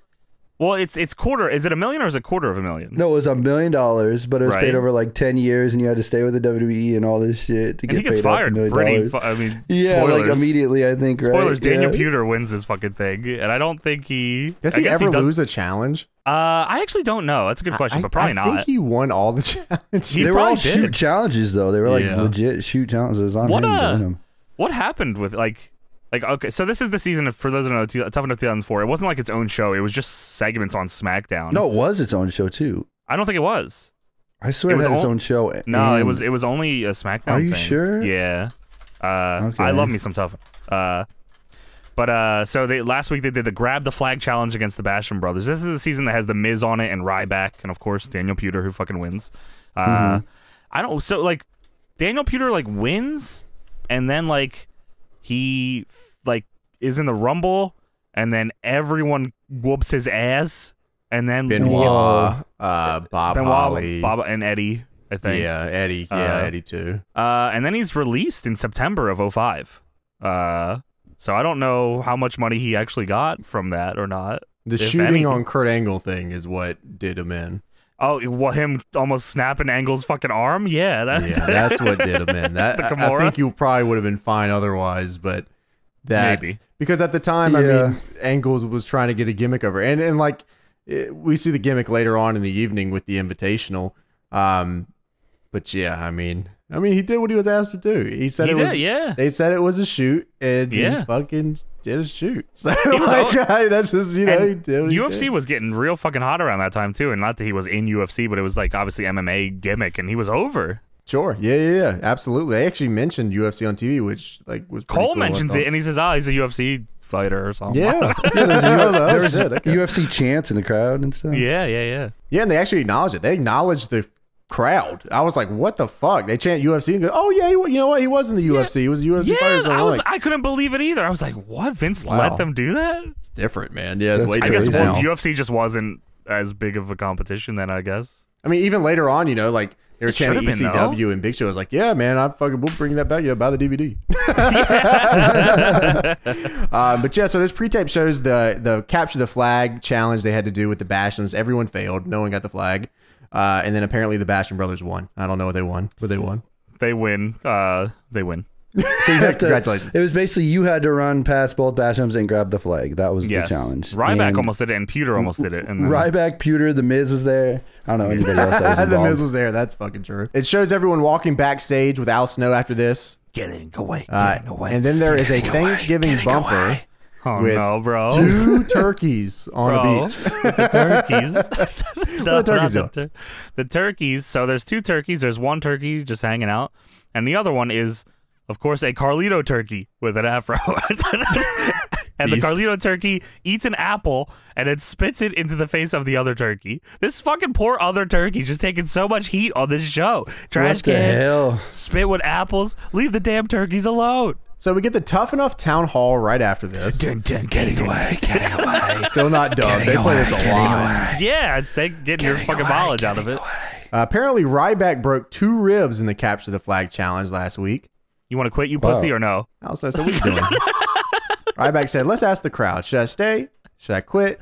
well, it's it's quarter. Is it a million or is it quarter of a million?
No, it was a million dollars, but it was
Right.
paid over like ten years, and you had to stay with the WWE and all this shit to
and he
get
gets
paid out the
fired
million
pretty.
dollars.
Fu- I mean,
yeah,
spoilers.
like immediately, I think. Right?
Spoilers: Daniel
yeah.
Puder wins this fucking thing, and I don't think he
Does
I
he
guess
ever
does-
lose a challenge?
Uh, I actually don't know. That's a good question,
I,
but probably
I
not.
think he won all the challenges.
He
They were all
probably did.
shoot challenges, though. They were like
Yeah.
legit shoot challenges. It was on
What
him
a-
doing them.
what happened with like, like okay, so this is the season of for those who know Tough Enough 2004. It wasn't like its own show. It was just segments on SmackDown.
No, it was its own show too.
I don't think it was.
I swear
It
it,
was
had its own show.
No, it was it was only a SmackDown.
Are you
thing.
sure?
Yeah. Uh,
Okay.
I love me some tough. Uh, but uh, so they last week they did the grab the flag challenge against the Basham brothers. This is the season that has the Miz on it and Ryback and of course Daniel Puder who fucking wins. Uh,
Mm-hmm.
I don't so like Daniel Puder like wins and then like he is in the Rumble and then everyone whoops his ass and then he gets-
Benoit, uh, Bob
Benoit,
Holly.
Bob and Eddie. I think.
yeah, Eddie. Yeah,
Uh,
Eddie too.
Uh, and then he's released in September of 05. Uh, so I don't know how much money he actually got from that or not.
The shooting
any.
on Kurt Angle thing is what did him in.
Oh, what him almost snapping Angle's fucking arm? Yeah, that,
Yeah, that's what did him in. That I, I think you probably would have been fine otherwise, but that's
Maybe.
because at the time, I mean, Angles was trying to get a gimmick over, and and like it, we see the gimmick later on in the evening with the Invitational. Um, but yeah, I mean, I mean, he did what he was asked to do. He said
he
it
did.
was.
yeah,
They said it was a shoot, and
Yeah.
he fucking did a shoot. So
was
like,
out-
I- that's just you know, he did what he
UFC
did.
was getting real fucking hot around that time too, and not that he was in UFC, but it was like obviously MMA gimmick, and he was over.
Sure, yeah, yeah, yeah, absolutely. They actually mentioned UFC on TV, which like was
Cole
cool,
mentions it, and he says, "Oh, he's a UFC fighter or something."
Yeah, yeah. There's, oh,
There
okay.
UFC chants in the crowd and stuff.
yeah, yeah, yeah.
Yeah, and they actually acknowledged it. They acknowledged the crowd. I was like, "What the fuck?" They chant UFC and go, "Oh yeah, he, you know what? He was in the UFC. He was a UFC fighter."
Yeah,
So
I was.
like,
I couldn't believe it either. I was like, "What? Vince
Wow.
let them do that?"
it's different, man. Yeah, it's
That's
way
I guess well. UFC just wasn't as big of a competition then. I guess.
I mean, even later on, you know, like they were chanting ECW, and Big Show was like, "Yeah, man, I'm fucking we'll bring that back. Yeah, buy the DVD." um, but yeah, so this pre-tape shows the the capture the flag challenge they had to do with the Bashams. Everyone failed. No one got the flag. Uh, and then apparently the Basham brothers won. I don't know what they won, but they won.
They win. Uh, they win.
So you have to.
Congratulations.
It was basically you had to run past both Bashams and grab the flag. That was
Yes.
the challenge.
Ryback
And
almost did it, and Puder almost did it. And then,
Ryback, Puder, The Miz was there. I don't know anybody else that was
the. Miz was there. That's fucking true. It shows everyone walking backstage with Al Snow after this.
Getting away,
Uh,
getting away.
and then there is a
getting away,
Thanksgiving bumper
away.
Oh
with
no, bro.
two turkeys on
Bro,
a beach.
the turkeys. the,
the turkeys
not the, tur- the turkeys. So there's two turkeys. There's one turkey just hanging out, and the other one is, of course, a Carlito turkey with an afro. and the Carlito turkey eats an apple and then spits it into the face of the other turkey. This fucking poor other turkey just taking so much heat on this show. Trash
What the
cans,
hell?
spit with apples. Leave the damn turkeys alone.
So we get the Tough Enough Town Hall right after this.
Dun, dun, getting away, getting away.
Still not done. They play this a lot.
Yeah, it's they getting your fucking
away,
mileage out of it.
Uh, apparently, Ryback broke two ribs in the Capture the Flag challenge last week.
You want to quit, you pussy, or no?
Also, so what are you doing? Ryback said, "Let's ask the crowd. Should I stay? Should I quit?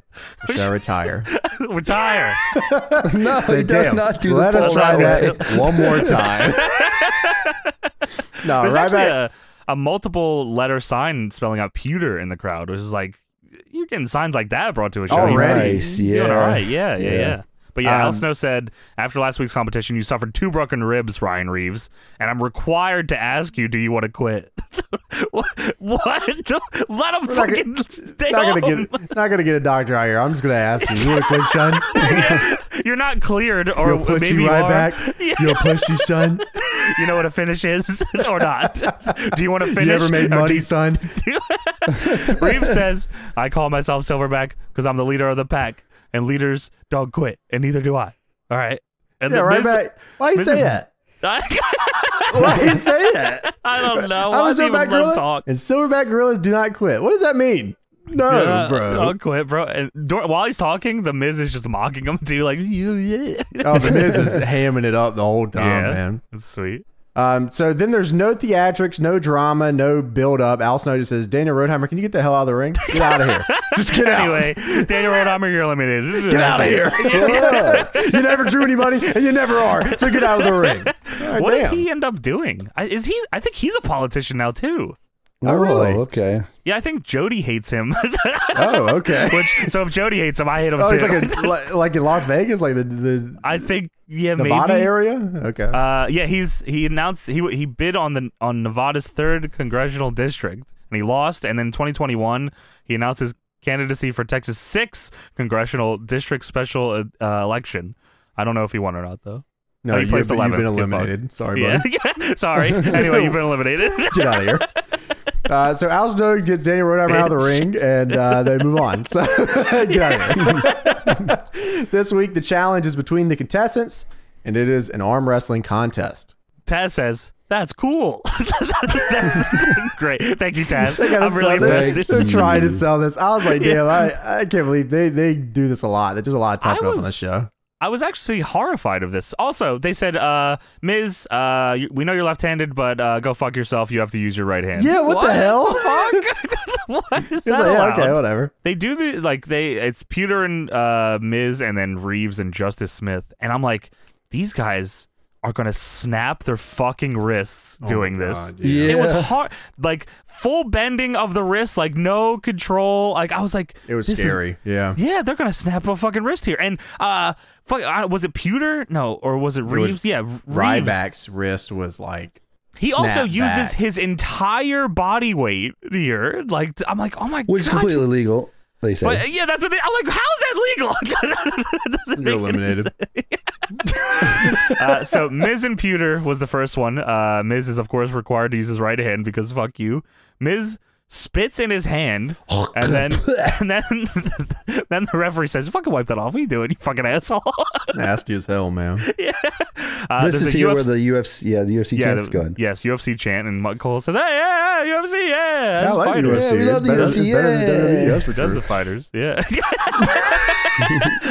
Or should I retire?"
Retire.
No, he does not do
Let
the
us try that one more time. no,
There's actually
Ryback.
a, a multiple letter sign spelling out Puder in the crowd, which is like you're getting signs like that brought to a show. Oh, you're
Already.
Nice,
doing
yeah.
all right. Yeah, yeah, yeah.
Yeah.
But yeah, Al
Um,
Snow said after last week's competition, you suffered two broken ribs, Ryan Reeves, and I'm required to ask you, do you want to quit? what? what? Let him
not
fucking stay
not gonna
home.
get not gonna get a doctor out here. I'm just gonna ask you. You wanna quit, son?
You're not cleared, or
Yo, pussy
maybe you are.
Ryback.
Yeah.
Yo, pussy, son.
You know what a finish is, or not? Do you want to finish?
You ever made money,
you-
son?
Reeves says, I call myself Silverback because I'm the leader of the pack, and leaders don't quit, and neither do I. All right. And
Yeah,
the Miz-
Ryback. Why you
Miz
say
is-
that? Why you say that?
I don't know.
I'm
Why
a
do even
silverback gorilla,
talk?
and silverback gorillas do not quit. What does that mean? No,
Yeah,
bro.
Don't quit, bro. And dur- while he's talking, the Miz is just mocking him too, like, yeah, yeah.
Oh, the Miz is hamming it up the whole time,
yeah,
man.
That's sweet.
Um, so then there's no theatrics, no drama, no build up. Al Snow just says, Daniel Rodimer, can you get the hell out of the ring? Get out of here. Just get
Anyway,
out.
Daniel Rodimer, you're eliminated.
Get out of here. you never drew any money, and you never are. So get out of the ring. Sorry,
What did he end up doing? Is he? I think he's a politician now too.
Oh, really?
okay.
Yeah, I think Jody hates him.
Oh, okay.
Which so if Jody hates him, I hate him
oh,
too.
he's like, a, like like in Las Vegas, like the, the
I think yeah,
Nevada
maybe.
area. Okay.
Uh, yeah, he's he announced he he bid on the on Nevada's third congressional district and he lost. And then 2021, he announced his candidacy for Texas' sixth congressional district special uh, uh, election. I don't know if he won or not though.
no,
he
you,
placed
but you've been eliminated. Sorry, buddy.
yeah. Sorry. Anyway, you've been eliminated.
Get out of here. Uh, so Al Snow gets Daniel Rodimer out of the ring, and uh, they move on. So get out of here. this week, the challenge is between the contestants, and it is an arm wrestling contest.
Taz says. That's cool. That's great. Thank you, Taz. I'm really invested.
They're trying to sell this. I was like, damn, I, I can't believe they, they do this a lot. They do a lot of
I
typing on the show.
I was actually horrified of this. Also, they said, uh, Miz, uh, we know you're left-handed, but uh, go fuck yourself. You have to use your right hand.
Yeah, what, the hell?
Fuck. what is that
like, yeah, okay, whatever.
They do the like they it's Puder and uh Miz and then Reeves and Justice Smith and I'm like these guys are gonna snap their fucking wrists doing
Oh,
this.
God,
yeah.
It was hard, like full bending of the wrist, like no control. Like I was like,
It was
this is-
scary. yeah.
yeah, they're gonna snap a fucking wrist here. And uh, fuck, uh, was it Puder? No, or was it
was
Reeves? yeah, Reeves.
Ryback's wrist was like.
He also uses
back.
his entire body weight here. Like I'm like, oh my god.
Which is completely legal. They say.
But yeah, that's what they, I'm like. How is that legal? It doesn't
You're eliminated.
uh, so Miz and Puder was the first one. Uh, Miz is of course required to use his right hand because fuck you. Miz spits in his hand, and then and then then the referee says, "Fucking wipe that off. What are you doing, you fucking asshole?"
Nasty as hell, man.
Uh,
this is here
UFC
where the UFC, yeah, the UFC
yeah,
chant's
the-
going.
yes, UFC chant, and Mike Cole says, "Hey, yeah, yeah, UFC, yeah."
I like
fighters."
Yeah, we love the UFC,
it's better than
yeah.
That's for
Does the fighters? Yeah.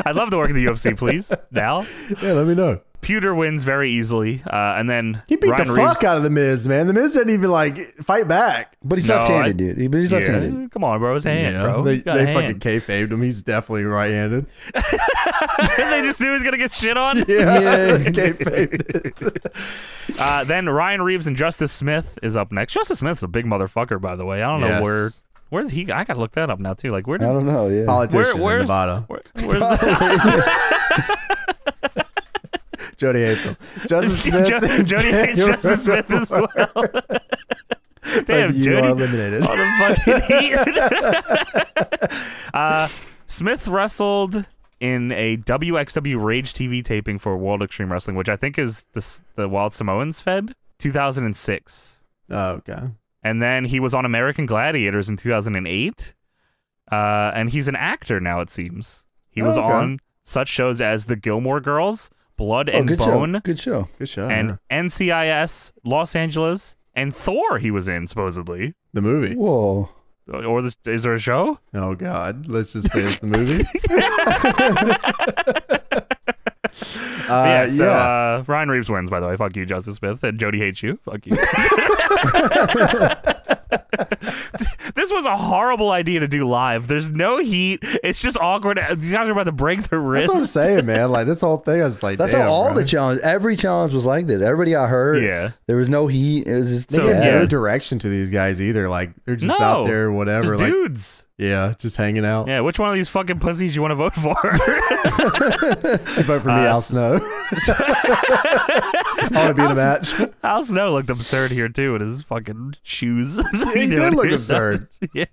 I'd love to work in the UFC, please. Now,
Yeah, let me know.
Puder wins very easily, uh, and then
He beat
Ryan
the
Reeves,
fuck out of the Miz, man. The Miz didn't even like fight back.
But he's
No,
left-handed,
I-
dude. He- But he's left-handed.
Come on, bro. His hand, bro.
They, they
a
fucking
hand.
kayfabed him. He's definitely right-handed.
they just knew he was gonna get shit on.
Yeah, kayfabed it.
Uh, then Ryan Reeves and Justice Smith is up next. Justice Smith's a big motherfucker, by the way. I don't know
Yes.
where. Where's he? I gotta look that up now too. Like where
I don't know. Yeah.
Politician
Where,
in
where's?
Nevada.
Where, where's the,
Jody hates him. Justice Smith.
Jo- Jody hates Justice Smith as well. Damn,
you
Jody.
are eliminated.
all the fucking heat. uh, Smith wrestled in a WXW Rage TV taping for World Extreme Wrestling, which I think is the the Wild Samoans Fed, 2006.
Oh, okay.
And then he was on American Gladiators in 2008. Uh, and he's an actor now, it seems. He was
Oh, okay.
on such shows as The Gilmore Girls, Blood
Oh,
and
good
Bone,
show. Good show.
Good show.
and
yeah.
NCIS Los Angeles, and Thor. He was in supposedly.
the movie.
Whoa.
Or the, is there a show?
Oh God. Let's just say it's the movie. uh,
yeah. So
yeah.
Uh, Ryan Reeves wins, by the way. Fuck you, Justice Smith, and Jody hates you. Fuck you. this was a horrible idea to do live. There's no heat. It's just awkward. These guys are about to break their
That's
wrists.
what I'm saying, man. Like this whole thing, I was like,
That's
damn,
how all
bro.
the challenge. Every challenge was like this. Everybody got hurt.
Yeah.
There was no heat. It was just
They
So,
yeah.
no direction to these guys either. Like they're just
No.
out there, whatever.
Just
Like
dudes.
Yeah, just hanging out.
Yeah. Which one of these fucking pussies you want to vote for?
Vote for me,
Uh,
Al Snow. I want to be in a match.
Al Snow looked absurd here too with his fucking shoes.
he did look absurd.
yeah.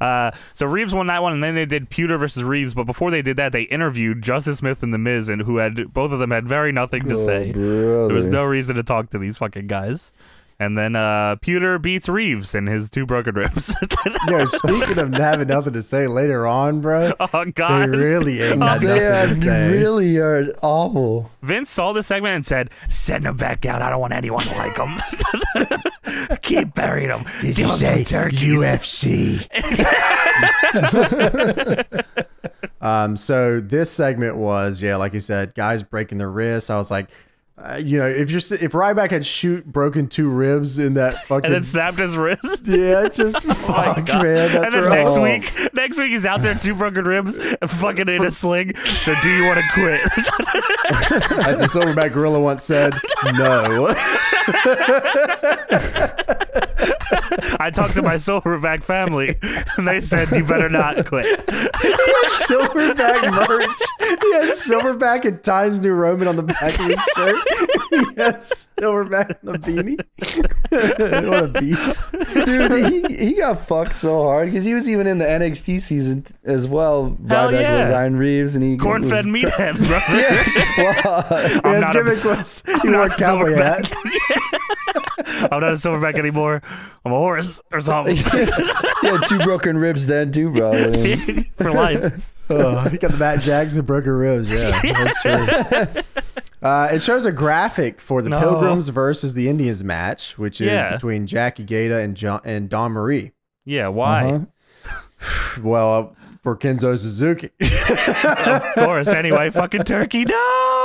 Uh, so Reeves won that one, and then they did Puder versus Reeves. But before they did that, they interviewed Justice Smith and The Miz, and who had both of them had very nothing to
Oh,
say.
brother.
There was no reason to talk to these fucking guys. And then uh, Puder beats Reeves in his two broken ribs.
Yo, speaking of having nothing to say later on, bro,
oh God,
they
God!
really ain't got
They are
to say.
really are awful.
Vince saw this segment and said, "Send him back out. I don't want anyone to like him. Keep burying him.
Did
Give
you
him
say
some turkeys."
UFC?
Um, so this segment was, yeah, like you said, guys breaking their wrists. I was like, uh, you know, if you're if Ryback had shoot broken two ribs in that fucking,
and then snapped his wrist.
yeah, just
Oh
fuck, man. That's
and then next week, next week he's out there two broken ribs, and fucking in a sling. So do you want to quit?
as the Silverback Gorilla once said, no.
I talked to my silverback family, and they said you better not quit.
Silverback merch. He had Silverback and Times New Roman on the back of his shirt. He had Silverback in the beanie. what a beast.
Dude, he, he got fucked so hard because he was even in the NXT season as well.
Hell yeah.
with Ryan Reeves and he
Corn-fed meathead, bro.
Yeah,
I'm
his gimmick was he wore a cowboy
Silverback.
hat.
I'm not a silverback anymore. I'm a horse or something
yeah, two broken ribs then too, bro. I mean,
for life.
Oh, he got the Matt Jackson broken ribs. Yeah, that's true. Uh, it shows a graphic for the
No.
Pilgrims versus the Indians match, which is
Yeah.
between Jackie Gayda and John and Dawn Marie.
Yeah, why?
uh-huh.
Well, for Kenzo Suzuki.
of course. Anyway, fucking turkey. No,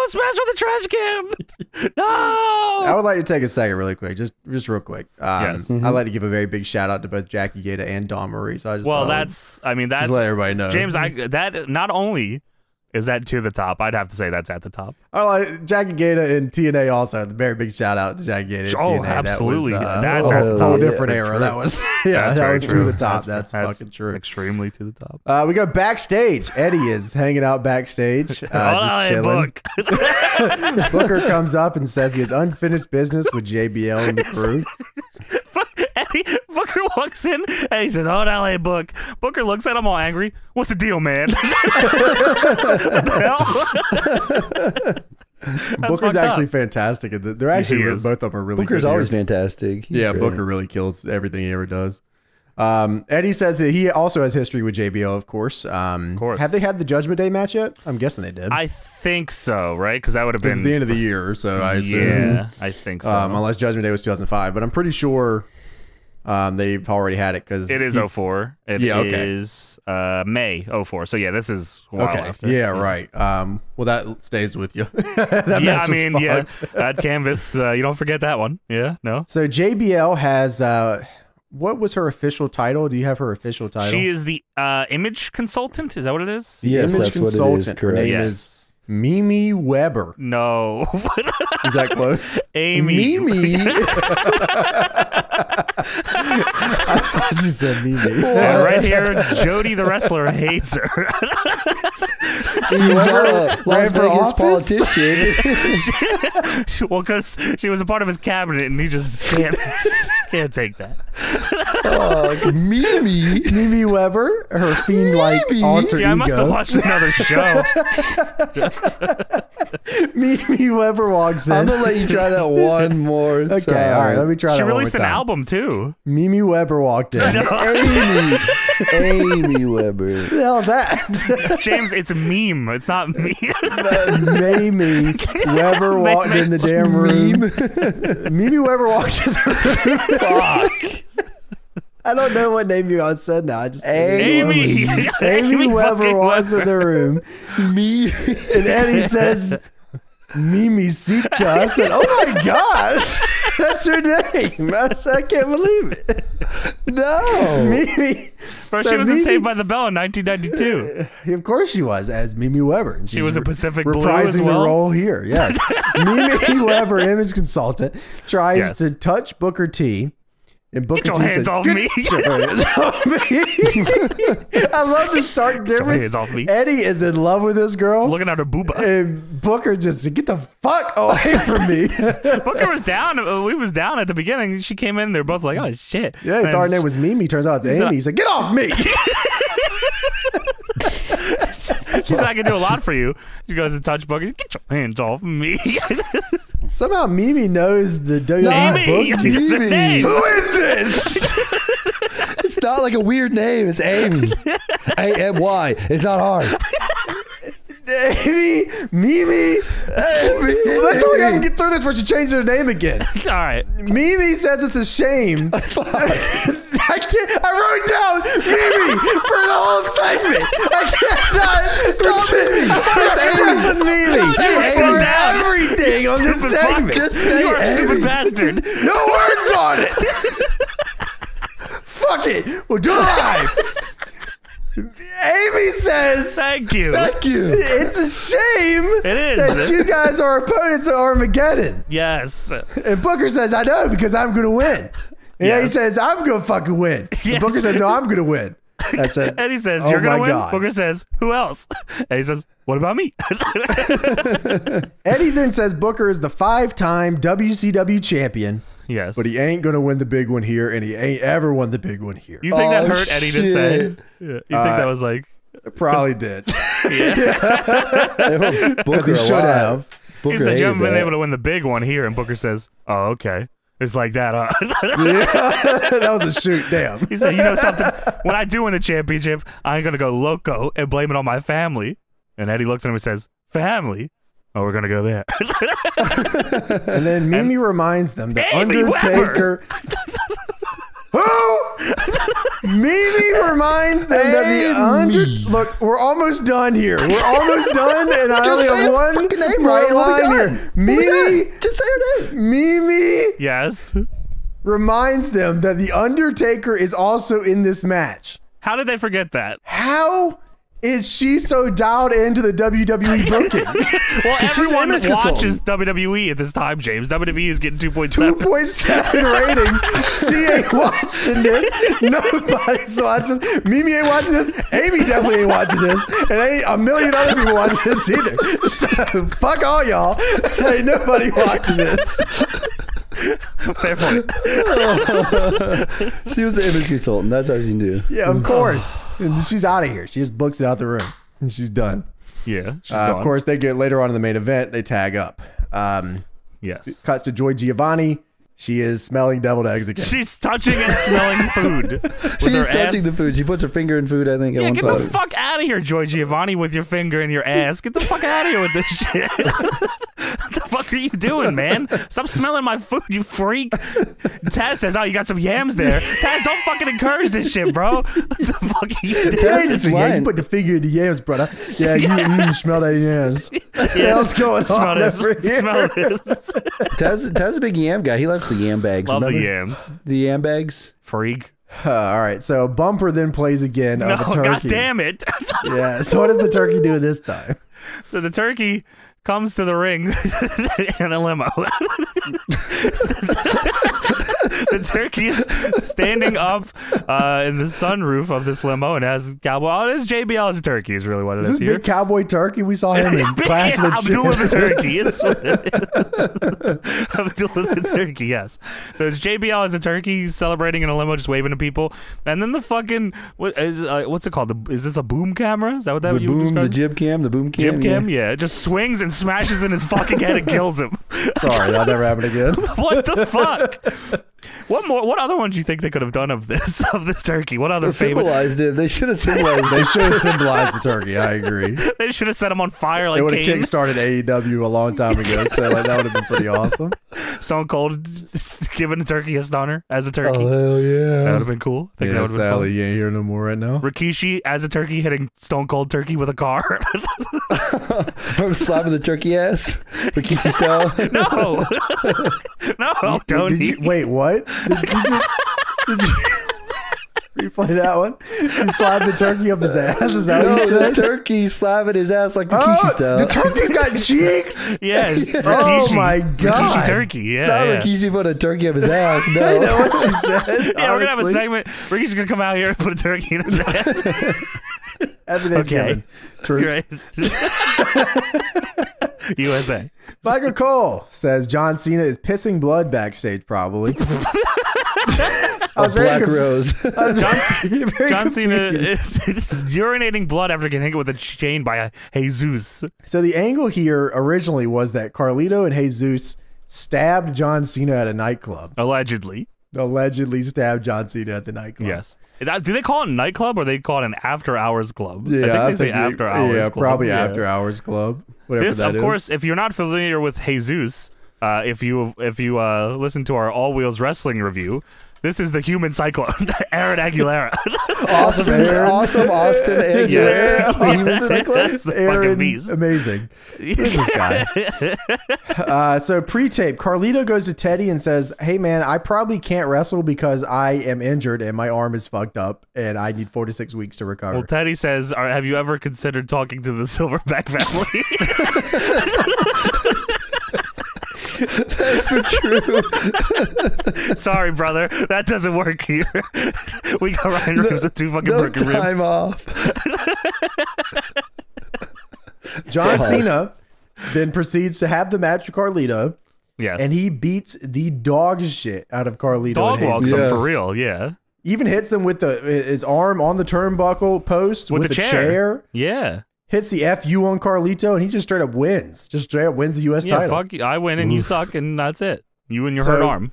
smash with the trash can. No.
I would like to take a second, really quick, just just real quick. Um,
Yes.
I'd like to give a very big shout out to both Jackie Gayda and Dawn Marie. So I just
Well,
thought I
that's. I mean, that's.
just let everybody know.
James, I that not only is that to the top. I'd have to say that's at the top.
I like Jackie Gayda and TNA also. A very big shout out to Jackie Gayda. And
Oh,
TNA.
absolutely.
That was, uh,
That's
at the
whole
top.
different
Yeah,
era.
true.
That was yeah,
That's
that was
true.
to the top. That's, fucking true.
Extremely to the top.
Uh, we go backstage. Eddie is hanging out backstage, uh, just chilling.
book.
Booker comes up and says he has unfinished business with JBL and the crew.
Eddie Booker walks in and he says, "Oh, LA Book." Booker looks at him all angry. What's the deal, man? What the hell?
Booker's actually
up.
fantastic. and They're actually
He
both of them are really
Booker's
good here.
always fantastic. He's
Yeah,
great.
Booker really kills everything he ever does. Um, Eddie says that he also has history with JBL, of course. Um,
Of course.
Have they had the Judgment Day match yet? I'm guessing they did.
I think so, right? Because that would have been
the end of the year, so I assume.
Yeah, I think so.
Um, unless Judgment Day was 2005, but I'm pretty sure um, they've already had it because
it is 04. It
Yeah, okay.
is, uh, May 04. So yeah, this is a while
Okay,
after.
yeah, right. Um, well, that stays with you. That
yeah, I
was
mean, yeah,
fucked.
that canvas. Uh, you don't forget that one. Yeah, no.
So JBL has uh, what was her official title? Do you have her official title?
She is the uh, image consultant. Is that what it is?
Yes,
Image
that's what it is.
consultant. Her
Correct.
name
Yes.
is Mimi Weber.
No,
Is that close?
Amy.
Mimi.
I thought she said Mimi.
And right here, Jody the wrestler hates her.
She's not a Las
for
Vegas
office?
politician.
well, because she was a part of his cabinet, and he just can't can't take that.
oh, Mimi.
Mimi Weber, her fiend like
Mimi?
alter
Yeah, I must have watched another show.
Mimi Weber walks in.
I'm gonna let you try that one more.
okay,
time.
all right, let me try
she
that one
released
more
an album too.
Mimi Weber walked in.
Amy. Amy Weber.
What the hell is that?
James, it's a meme. It's not me.
Mimi Weber walked in the damn room. Mimi Weber walked in the room. I don't know what name you all said now. I just
Amy.
Amy,
Amy
Weber
fucking
walks in the room.
Me.
And Eddie says, Mimi Sita. I said, Oh my gosh, that's her name. I said, I can't believe it.
No.
Mimi.
Bro,
So
she was in Saved by the Bell in 1992.
Uh, of course she was, as Mimi Weber.
She was a Pacific Blue as well?
the role here. Yes, Mimi Weber, image consultant, tries
Yes.
to touch Booker T. And Booker
your
T
hands
says,
off
"Get
me."
your hands off me." I love the stark difference.
hands off me.
Eddie is in love with this girl.
Looking at her booba.
and Booker just said, get the fuck away from me.
Booker was down. uh, We was down at the beginning. She came in. They're both like, "Oh shit."
yeah, he thought her name was Mimi. Turns out it's Amy. He said, get off me.
She said, "I can do a lot for you." She goes to touch Booker. Get your hands off me,
Somehow Mimi knows the WWE
Amy.
book.
It's her
Mimi.
name.
Who is this?
It's not like a weird name. It's Amy. A M Y. It's not hard.
Amy, Mimi.
Amy.
Let's hurry up and get through this before she changes her name again.
All right.
Mimi says it's a shame. I can't. I wrote down Mimi for the whole segment. I cannot.
Not Mimi. It's Amy.
Mimi.
Just say Amy.
everything on this segment.
Just say
You're a stupid bastard.
No words on it. Fuck it. We'll do it live. Amy says
Thank you.
Thank you.
it's a shame
It is.
that you guys are opponents at Armageddon.
Yes.
And Booker says, I know because I'm going to win. And Eddie
Yes.
says, I'm going to fucking win. And
Yes.
Booker says, No, I'm going to win. I said,
Eddie says,
Oh
"You're gonna win."
God.
Booker says, "Who else?" Eddie says, "What about me?"
Eddie then says Booker is the five time WCW champion,
yes.
but he ain't going to win the big one here, and he ain't ever won the big one here.
you think that
Oh,
hurt Eddie to say? Yeah. You think
Uh,
that was like?
Probably did.
Booker
he should
alive.
have.
Booker
He said, "You haven't been
that.
able to win the big one here," and Booker says, "Oh, okay." It's like that, huh? yeah.
that was a shoot. Damn.
he said, "You know something? When I do win the championship, I ain't gonna go loco and blame it on my family." And Eddie looks at him and says, "Family? Oh, we're gonna go there."
And then Mimi reminds them that
Amy
Undertaker. Who? Mimi reminds them that the under. Look, we're almost done here. We're almost done, and I only
Just
have one
fucking name right.
Line here.
We'll be
Mimi.
Just say her name.
Mimi
Yes.
reminds them that the Undertaker is also in this match.
How did they forget that?
How is she so dialed into the WWE booking?
Well, everyone watches WWE at this time, James. WWE is getting 2.7.
2.7 rating. She ain't watching this. Nobody's watching this. Mimi ain't watching this. Amy definitely ain't watching this. And ain't a million other people watching this either. So fuck all y'all. Ain't nobody watching this.
Fair point.
She was an image consultant. That's how she knew.
Yeah, of course. And she's out of here. She just books it out the room. And she's done.
Yeah. She's
Uh, of
gone.
course, they get later on in the main event, they tag up. Um,
Yes.
cuts to Joy Giovanni. She is smelling deviled eggs again.
She's touching and smelling food. With
She's
her
touching
ass.
the food. She puts her finger in food, I think, at
Yeah,
one
get
time.
the fuck out of here, Joy Giovanni, with your finger in your ass. Get the fuck out of here with this shit. What the fuck are you doing, man? Stop smelling my food, you freak. Taz says, "Oh, you got some yams there." Taz, don't fucking encourage this shit, bro. What the fuck are you doing?
Taz is
yeah, you put the figure in the yams, brother. Yeah, you, you smell that yams. What else going
Smell
on
this.
over here?
Smell this.
Taz, Taz's a big yam guy. He likes the yam bags.
Love the yams,
The yam bags.
freak.
Uh, all right, so Bumper then plays again
No,
of a turkey.
god damn it.
Yeah, so what did the turkey do this time?
So the turkey comes to the ring in a limo. The turkey is standing up uh, in the sunroof of this limo and has cowboy. Oh, JBL is a turkey, is really what it
Is
is
this
here.
big cowboy turkey? We saw him in Clash of the
Abdullah the
Champions.
turkey. Is what it is. Abdullah the turkey. Yes. So it's JBL as a turkey celebrating in a limo, just waving to people, and then the fucking what is uh, what's it called? The, is this a boom camera? Is that what that
The
you would
boom, the jib cam, the boom cam. Yeah.
Cam, yeah, it just swings and smashes in his fucking head and kills him.
Sorry, that'll never happen again.
What the fuck? What more? What other ones do you think they could have done of this of this turkey? What other
They
famous?
symbolized it. They should have symbolized
They should have symbolized the turkey. I agree.
They should have set him on fire like
They would have kickstarted AEW a long time ago, so like that would have been pretty awesome.
Stone Cold giving a turkey a stunner as a turkey.
Oh, hell
that would have been cool. I think
Yeah,
would have been
Sally, you ain't here no more right now.
Rikishi as a turkey hitting Stone Cold Turkey with a car.
I'm slapping the turkey ass. Rikishi style.
no, no, Tony.
You, wait, what? Did you just did you replay that one? You slapped the turkey up his ass. Is that
No,
what you
the
said?
turkey slapping his ass like Rikishi
Oh,
style.
the turkey's got cheeks.
Yes,
Oh
Rikishi.
my
Rikishi
God.
Turkey. Yeah,
Not
yeah.
Rikishi put a turkey up his ass.
I know
No.
what you said.
Yeah, we're gonna have a segment. Ricky's gonna come out here and put a turkey in his ass.
Happy Thanksgiving,
You're
troops.
right. USA.
Michael Cole says John Cena is pissing blood backstage, probably. I was
Black
conf-
Rose.
I was very, very
John Cena
confused.
is urinating blood after getting hit with a chain by a Jesus.
So the angle here originally was that Carlito and Jesus stabbed John Cena at a nightclub.
Allegedly.
Allegedly stabbed John Cena at the nightclub.
Yes. Do they call it a nightclub or they call it an after hours club?
Yeah,
I think they say after hours.
Yeah,
club.
probably
Yeah.
after hours club. Whatever
This, of
is.
course, if you're not familiar with Jesus, uh, if you if you uh, listen to our All Wheels Wrestling review, this is the human cyclone, Aaron Aguilera.
awesome,
Aaron.
awesome Austin Aguilera.
Yes.
the human
Yes.
cyclone.
That's the
Aaron,
fucking beast.
amazing. This guy? uh, so pre-tape, Carlito goes to Teddy and says, "Hey man, I probably can't wrestle because I am injured and my arm is fucked up and I need four to six weeks to recover."
Well, Teddy says, "Have you ever considered talking to the Silverback family?"
That's for true.
Sorry, brother, that doesn't work here. we got Ryan Reeves with two fucking
No
broken
time
ribs.
off.
John Cena then proceeds to have the match with Carlito,
Yes,
and he beats the dog shit out of Carlito.
dog
and
walks him
Yes.
for real. Yeah,
Even hits him with the his arm on the turnbuckle post
with,
with,
the
the
chair.
chair.
Yeah,
Hits the FU on Carlito, and he just straight up wins. Just straight up wins the U.S.
yeah.
title.
Fuck you. I win and you suck, and that's it. You and your
So-
hurt arm.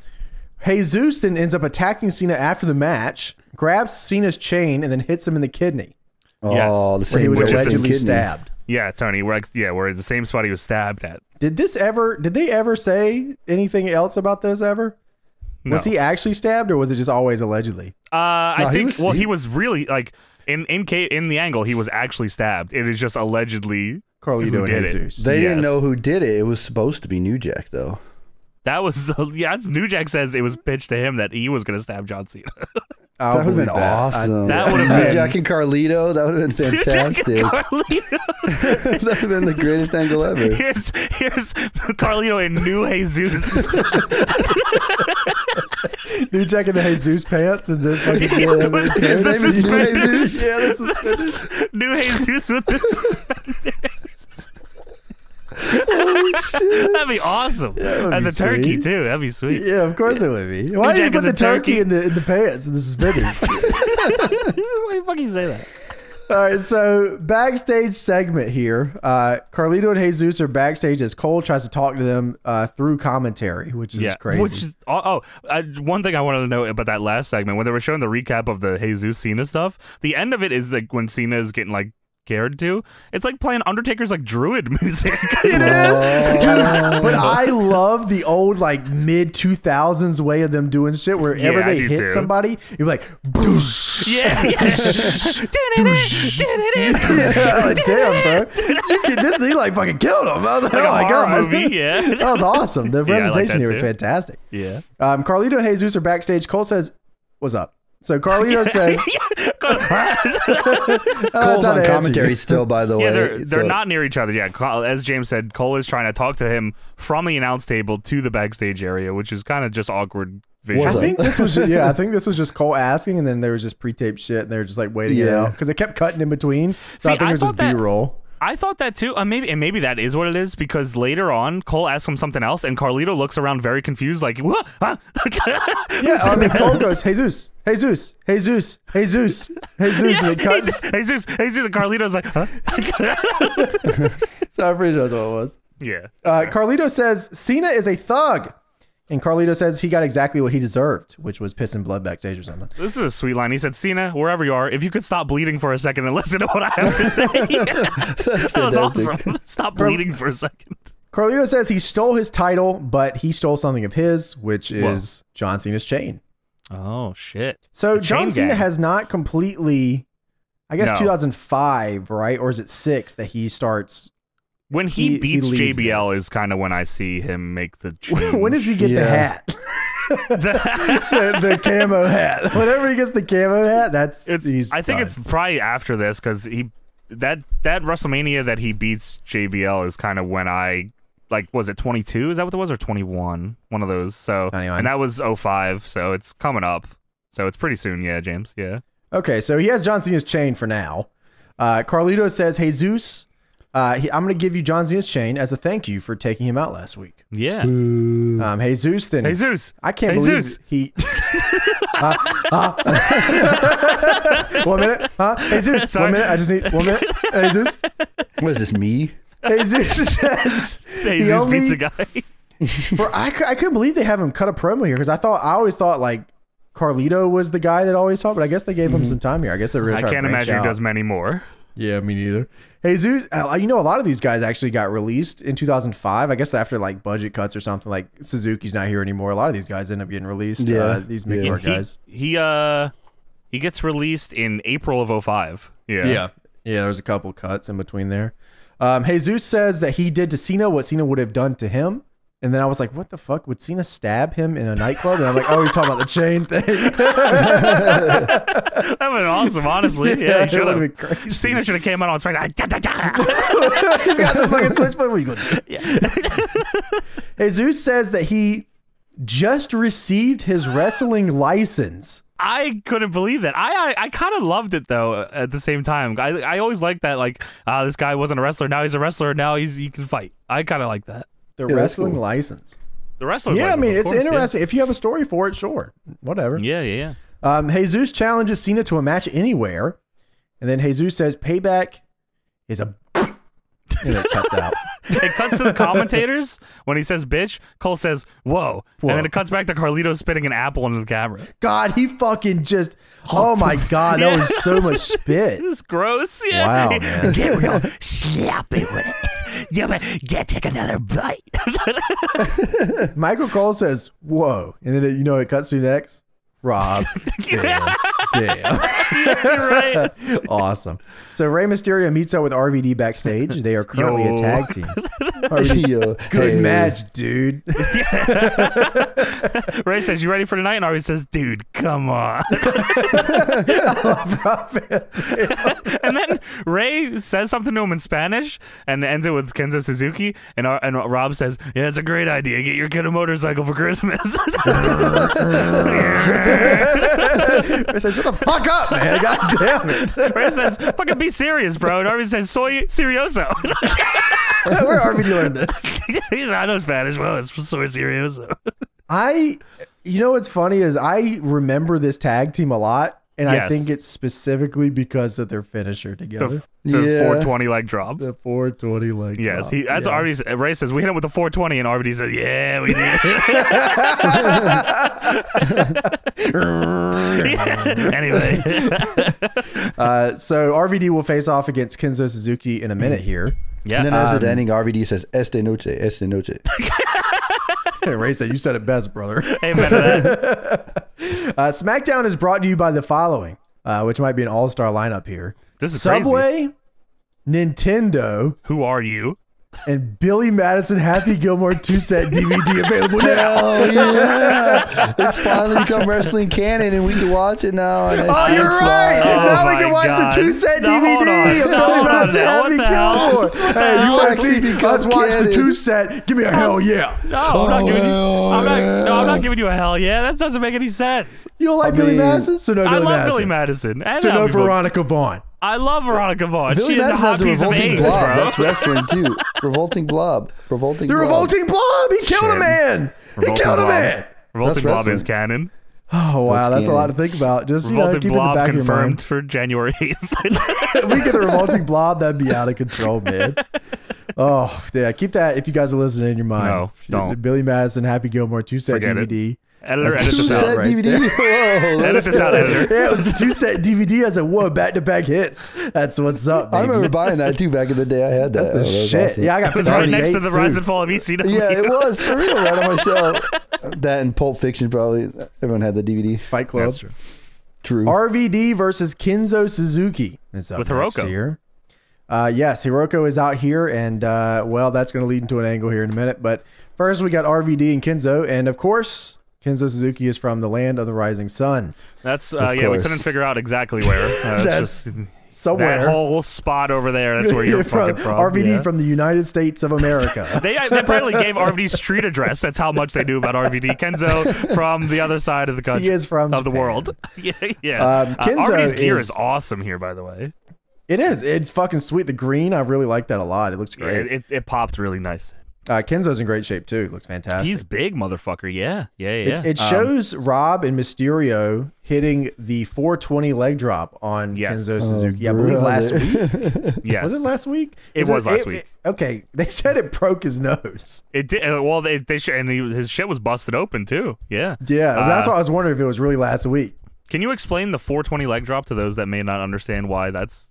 Jesus then ends up attacking Cena after the match, grabs Cena's chain, and then hits him in the kidney,
Oh,
Yes.
the
where he was
Which
allegedly
kidney.
stabbed.
Yeah, Tony. We're like, yeah, we're at the same spot he was stabbed at.
Did this ever? Did they ever say anything else about this ever? Was he actually stabbed, or was it just always allegedly?
Uh, I
No, he
think.
was-
well, he,
he-
was really like in in ca- in the angle. He was actually stabbed. It is just allegedly.
Carlito
Who did it?
They didn't know who did it. It was supposed to be New Jack though.
That was yeah. New Jack says it was pitched to him that he was going to stab John Cena.
I'll
that would have been
believe that. I-
awesome.
That would've been-
Jack and Carlito. That would have been
New Jack
fantastic.
Carlito.
that would have been the greatest angle ever.
Here's here's Carlito in New Jesus.
New Jack in the Jesus pants and then fucking
Yeah,
With
man.
the
His is New
suspenders.
Jesus.
yeah, this is
New Jesus with the suspenders.
Oh.
That'd be awesome.
would
As
be
a turkey too. That'd be sweet.
Yeah, of course it would be. Why did you put the turkey,
turkey?
in the in the pants and the suspenders?
Why do you fucking say that?
All right, so backstage segment here. Uh, Carlito and Jesus are backstage as Cole tries to talk to them uh, through commentary, which is crazy.
Which is oh, oh uh, one thing I wanted to know about that last segment when they were showing the recap of the Jesus Cena stuff. The end of it is like when Cena is getting like cared to. It's like playing Undertaker's like druid music.
it is. Dude, but I love the old like mid two thousands way of them doing shit. Wherever
Yeah,
they hit
too.
somebody, you're like, boosh.
yeah, yeah.
yeah, like, damn, bro, you can, this thing like fucking killed him. I was like,
Like
oh
a
my god,
movie, yeah.
that was awesome. The
Yeah, like
presentation
that
here was fantastic.
yeah.
Um, Carlito and Jesus are backstage. Cole says, "What's up?" So Carlito says,
Cole's
how to
on commentary still, by the way.
Yeah, they're they're
so-
not near each other. yet. Cole- as James said, Cole is trying to talk to him from the announce table to the backstage area, which is kind of just awkward
I
visual.
What's up?
think this was ju- yeah. I think this was just Cole asking, and then there was just pre-taped shit, and they were just like waiting it
Yeah.
out because they kept cutting in between. So
See,
I think
I
it was just
thought that-
B-roll.
I thought that too. Uh, maybe and maybe that is what it is because later on Cole asks him something else, and Carlito looks around very confused, like what? Huh?
Yeah, I mean Cole goes, Jesus, Jesus, Jesus, Jesus, Jesus, and it cuts.
Jesus, Jesus, and Carlito's like, huh?
So I'm pretty sure that's what it was.
yeah.
Uh, Carlito says Cena is a thug, and Carlito says he got exactly what he deserved, which was piss and blood backstage or something.
This is a sweet line. He said, "Cena, wherever you are, if you could stop bleeding for a second and listen to what I have to say." that was awesome. Stop bleeding for a second.
Carlito says he stole his title, but he stole something of his, which is John Cena's chain.
Oh shit!
So
The
John Cena
gang.
has not completely, I guess,
No.
2005, right? Or is it six that he starts?
When he,
He- he
beats
leaves
JBL
this.
is kind of when I see him make the change.
when does he get the hat? the, the camo hat. Whenever he gets the camo hat, that's
It's,
he's
I think
done.
it's probably after this because he that that WrestleMania that he beats JBL is kind of when I like was it 22 is that what it was or 21 one of those so
21.
and that was 05 so it's coming up so it's pretty soon yeah James yeah
Okay, so he has John Cena's chain for now. Uh, Carlito says, Jesus, uh, he, I'm going to give you John Cena's chain as a thank you for taking him out last week.
yeah
Um, hey Zeus, then
Hey Zeus,
I can't
Jesus.
believe he. Huh? Huh? one minute, huh? Jesus,
Sorry.
one minute. I just need one minute. Hey Zeus,
What is this, me?
Jesus says he
Jesus
only-
beats a guy
For I, I couldn't believe they have him cut a promo here because I thought I always thought like Carlito was the guy that always talked, but I guess they gave him some time here. I guess they were. Gonna
I can't
branch
imagine
out.
he does many more
Yeah, me neither. Jesus, uh, you know, a lot of these guys actually got released in 2005. I guess after like budget cuts or something. Like Suzuki's not here anymore. A lot of these guys end up getting released.
Yeah,
uh, these mid
yeah.
card
he,
guys.
he uh he gets released in April of 05 yeah
Yeah. Yeah, there's a couple cuts in between there. Um, Jesus says that he did to Cena what Cena would have done to him. And then I was like, what the fuck? Would Cena stab him in a nightclub? And I'm like, oh, you're talking about the chain thing.
that would been awesome honestly yeah, he should
have
have
been crazy.
Cena should have came out on SmackDown
He's got the fucking switchblade. What are you going to do? Jesus says that he just received his wrestling license.
I couldn't believe that. I I, I kind of loved it though. At the same time, I I always liked that. Like, ah, this guy wasn't a wrestler. Now he's a wrestler. Now he's he can fight. I kind of like that.
The
Yeah,
wrestling
cool.
license.
The wrestler.
Yeah, I mean, it's interesting. If you have a story for it, sure. Whatever.
Yeah, yeah, yeah.
Um, Jesus challenges Cena to a match anywhere. And then Jesus says, Payback is a. and it cuts out.
It cuts to the commentators when he says bitch. Cole says, whoa.
Whoa.
And then it cuts back to Carlito spitting an apple into the camera.
God, he fucking just. Oh my god, that was so much spit.
It's gross. Yeah.
Wow, man.
Get real sloppy with it. You better get take another bite.
Michael Cole says, "Whoa," and then it, you know it cuts to next. Rob, damn, damn.
Right.
awesome. So Rey Mysterio meets up with RVD backstage. They are currently
Yo.
a tag team.
Yo,
Good
hey.
match, dude.
Rey says, You ready for tonight? And Ari says, Dude, come on. and then Rey says something to him in Spanish and ends it with Kenzo Suzuki. And, Ar- and Rob says, Yeah, it's a great idea. Get your kid a motorcycle for Christmas.
I said, "Shut the fuck up, man! God damn it!
Rey says, Fucking be serious, bro. And Ari says, Soy serioso.
Where RVD learned this?
I know Spanish. Well, it's soy serioso.
I, you know, what's funny is I remember this tag team a lot, and I think it's specifically because of their finisher together.
The, the
Yeah.
420 leg drop.
The 420 leg.
Yes,
drop.
he, that's
Yeah.
RVD's. Rey says we hit him with the 420, and RVD says, "Yeah, we did." anyway,
Uh, so RVD will face off against Kenzo Suzuki in a minute here.
Yeah,
And then as
Um,
the ending, RVD says "Este noche, este noche."
hey, Rey said, "You said it best, brother."
amen to that.
Uh, SmackDown is brought to you by the following, uh, which might be an all-star lineup here:
This is crazy.
Subway, Nintendo,
Who are you?
And Billy Madison Happy Gilmore two-set DVD available now.
Oh yeah, it's finally become wrestling canon, and we can watch it now. on
Oh, you're right.
Oh
now we can watch
God.
the two-set
No,
DVD of Billy Madison
now.
Happy
What the hell?
Gilmore. Hey, you
hell?
want to
Actually
see
become
us watch the two-set? Give me a hell yeah.
No, I'm not giving you.
Oh,
I'm not. No, I'm not oh. giving you a hell yeah. That doesn't make any sense.
You don't like
I
Billy
mean-
Madison? So no
I
Billy
love
Madison.
Billy Madison. And
So no
Happy
Veronica Vaughn.
I love Veronica Vaughn.
Billy
she
Madison has a revolting blob.
bro.
That's wrestling too. Revolting blob. Revolting.
The
blob.
revolting blob. He killed a man. He
Revolting
killed a man.
Revolting
That's
Blob is canon.
Oh wow,
That's
that's, a lot to think about. Just you know,
Revolting
keep it in the
Blob
back of your
confirmed
mind.
for January 8th.
If we get the revolting blob, that'd be out of control, man. Oh yeah, keep that if you guys are listening in your mind.
No, don't.
Billy Madison, Happy Gilmore, two set
Forget it.
DVD.
Editor,
That's
edit
Two
this
Two
out.
set
right
DVD. Whoa,
Edit this out,
go.
editor.
Yeah, it was the two set DVD. I said, "Whoa, back to back hits." That's what's up.
I remember buying that too back in the day. I had that.
That's the
Oh, that
shit.
awesome.
Yeah, I got
It was right next to the
58s,
rise and fall of ECW.
Yeah, it was for real, right on my shelf. That and Pulp Fiction, probably. Everyone had the DVD.
Fight Club.
That's true.
True.
RVD versus Kenzo Suzuki. Is up
With
next
Hiroko.
Here. Uh, yes, Hiroko is out here, and uh, well, that's going to lead into an angle here in a minute. But first, we got RVD and Kenzo, and of course, Kenzo Suzuki is from the land of the rising sun,
That's uh, yeah. We couldn't figure out exactly where. Uh,
That's
just
somewhere.
that whole spot over there. That's where you're
from,
fucking from.
RVD
yeah.
from the United States of America.
They, they apparently gave RVD's street address. That's how much they knew about RVD. Kenzo from the other side of the country.
he is from
of the world. yeah, yeah.
Um,
Uh, RVD's gear
is-
is awesome here, by the way.
It is. It's fucking sweet. The green, I really like that a lot. It looks
Yeah,
great.
it, it popped really nice.
Uh, Kenzo's in great shape too. Looks fantastic.
He's big, motherfucker. Yeah, yeah, yeah.
it
Um,
shows Rob and Mysterio hitting the 420 leg drop on
Yes.
Kenzo
Oh,
Suzuki. I believe last
brother.
week.
yes.
Was it last week?
It was last week.
okay, they said it broke his nose.
It did. uh, Well, they they sh- and he, his shit was busted open too. Yeah.
Yeah,
Uh,
that's why I was wondering if it was really last week.
Can you explain the 420 leg drop to those that may not understand why that's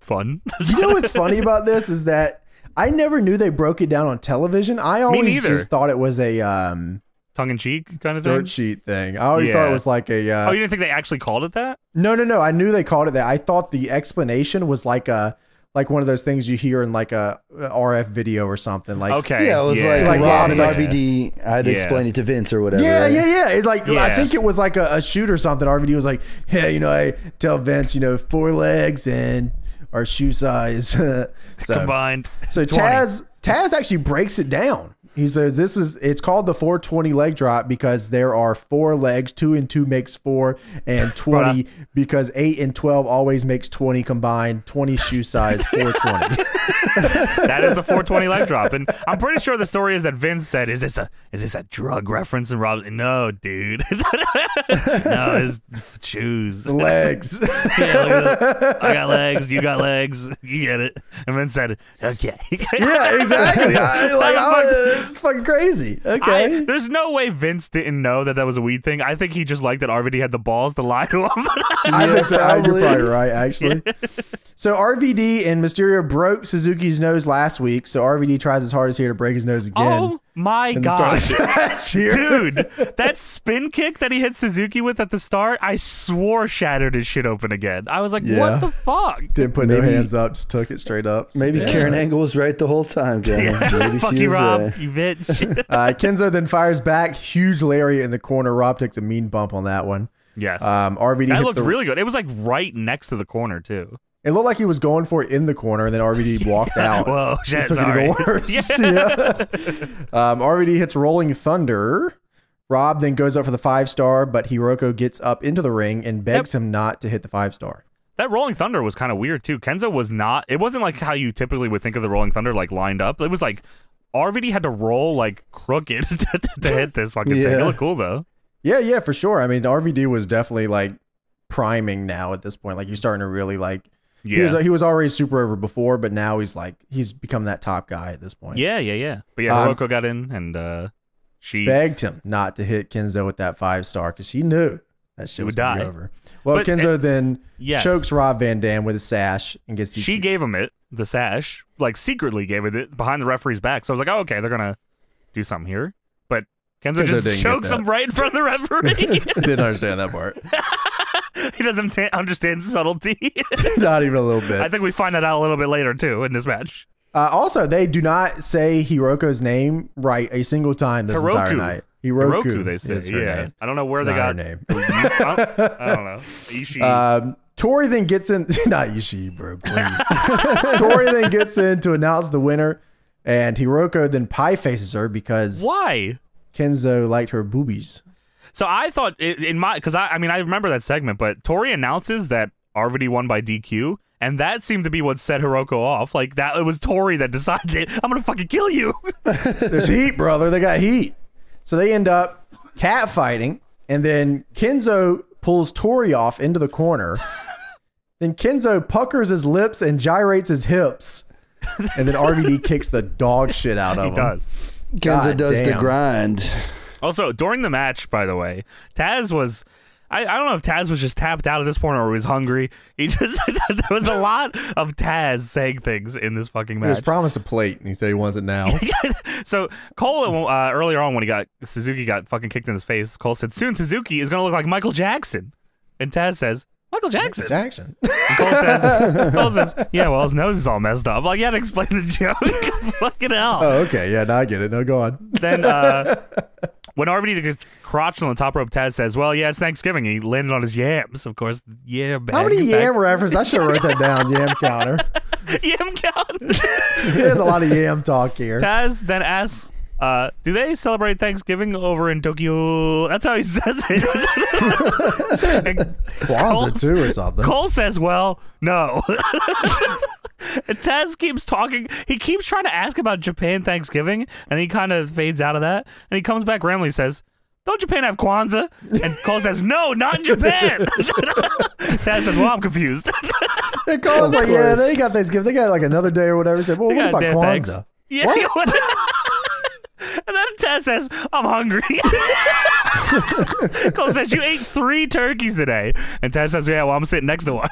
fun?
You know what's funny about this is that I never knew they broke it down on television. I always just thought it was a um,
Tongue in cheek kind of thing.
dirt sheet thing. I always thought it was like a uh,
oh, you didn't think they actually called it that?
No, no, no. I knew they called it that. I thought the explanation was like a like one of those things you hear in like a, a RF video or something. Like
Okay.
Yeah, it was like,
Like,
Rob
yeah,
and
it's
RVD. I had to
Yeah.
explain it to Vince or whatever.
Yeah,
right?
yeah, yeah. It's like I think it was like a, a shoot or something. RVD was like, "Yeah, you know, I tell Vince, you know, four legs and our shoe size." so,
Combined.
so
20.
Taz Taz actually breaks it down He says this is it's called the 420 leg drop because there are four legs, two and two makes four, and 20 because eight and 12 always makes 20 combined. 20 shoe size, 420.
that is the 420 leg drop, and I'm pretty sure the story is that Vince said, "Is this a is this a drug reference?" And Rob, no, dude, no, it's shoes.
legs.
Yeah, look at it. I got legs. You got legs. You get it. And Vince said, "Okay."
yeah, exactly. I, like, I- it's fucking crazy. Okay.
I, there's no way Vince didn't know that that was a weed thing. I think he just liked that RVD had the balls to lie to him.
I think so. I- You're
probably.
probably right, actually. So RVD and Mysterio broke Suzuki's nose last week. So RVD tries his hardest here to break his nose again.
oh my
in the start
god.
of the match here.
Dude, that spin kick that he hit Suzuki with at the start, I swore shattered his shit open again. I was like,
Yeah.
what the fuck?
Didn't put no hands up, just took it straight up.
Maybe
Yeah.
Karen Angle was right the whole time, Gavin. Maybe
Fuck you, Rob.
right.
You bitch.
Uh, Kenzo then fires back. Huge lariat in the corner. Rob takes a mean bump on that one.
yes.
Um, RVD
that looked
the-
really good. It was like right next to the corner, too.
It looked like he was going for it in the corner, and then RVD walked out.
Whoa, shit,
took
sorry.
it even worse. Yeah. um, RVD hits Rolling Thunder. Rob then goes up for the five star, but Hiroko gets up into the ring and begs him not to hit the five star.
That Rolling Thunder was kind of weird too. Kenzo was not. It wasn't like how you typically would think of the Rolling Thunder, like lined up. It was like RVD had to roll like crooked to, to hit this fucking thing. It looked cool though.
Yeah, yeah, for sure. I mean, RVD was definitely like priming now at this point. Like you're starting to really like. He
Yeah,
was, he was already super over before, but now he's like he's become that top guy at this point.
yeah, yeah, yeah. But yeah,
Um,
Hiroko got in and uh she.
begged him not to hit Kenzo with that five star because she knew that shit
He
was
would die.
over. Well,
But-
Kenzo then
Yes.
chokes Rob Van Dam with a sash and gets
She
DQ'd.
gave him it, the sash, like secretly gave it it behind the referee's back. So I was like, oh, okay, they're gonna do something here. But Kenzo,
Kenzo
just chokes him right in front of the referee.
Didn't understand that part.
he doesn't ta- understand subtlety.
not even a little bit.
I think we find that out a little bit later too in this match.
Uh, also, they do not say Hiroko's name right a single time this entire
Hiroku.
night. Hiroku,
Hiroku, they say. Yeah,
name.
I don't know where
It's
they got.
her name.
I I don't know. Ishii.
Um, Torrie then gets in. Not Ishii, bro. Please. Torrie then gets in to announce the winner, and Hiroko then pie faces her because
Why?
Kenzo liked her boobies.
So I thought in my because I I mean I remember that segment, but Torrie announces that RVD won by DQ, and that seemed to be what set Hiroko off. Like that, it was Torrie that decided I'm gonna fucking kill you.
There's heat, brother. They got heat. So they end up cat fighting, and then Kenzo pulls Torrie off into the corner. then Kenzo puckers his lips and gyrates his hips, and then RVD kicks the dog shit out of
he
him.
does.
Kenzo
God
does the grind.
Also, during the match, by the way, Taz was. I, I don't know if Taz was just tapped out at this point or he was hungry. He just there was a lot of Taz saying things in this fucking match.
He was promised a plate, and he said he wants it now.
so Cole uh, earlier on when he got Suzuki got fucking kicked in his face, Cole said soon Suzuki is gonna look like Michael Jackson, and Taz says Michael Jackson.
Jackson.
And Cole says Cole says yeah, well his nose is all messed up. Like yeah, to explain the joke. fucking hell.
Oh, okay. Yeah, now I get it. No, go on.
Then uh, when RVD gets crotched on the top rope, Taz says, "Well, yeah, it's Thanksgiving." He landed on his yams, of course. Yeah, bag.
How many
bag-
yam references? I should have wrote that down. Yam counter.
yam count?
There's a lot of yam talk here.
Taz then asks, uh, "Do they celebrate Thanksgiving over in Tokyo?" That's how he says it.
Kwanzaa too, or something.
Cole says, "Well, no." And Taz keeps talking. He keeps trying to ask about Japan Thanksgiving, and he kind of fades out of that. And he comes back randomly says, "Don't Japan have Kwanzaa?" And Cole says, "No, not in Japan." Taz says, "Well, I'm confused."
And Cole's like, yeah, they got Thanksgiving. They got like another day or whatever. He said, well,
They
what about Kwanzaa?
Yeah. and then Taz says, "I'm hungry." Cole says, "You ate three turkeys today," and Taz says, "Yeah, well, I'm sitting next to one."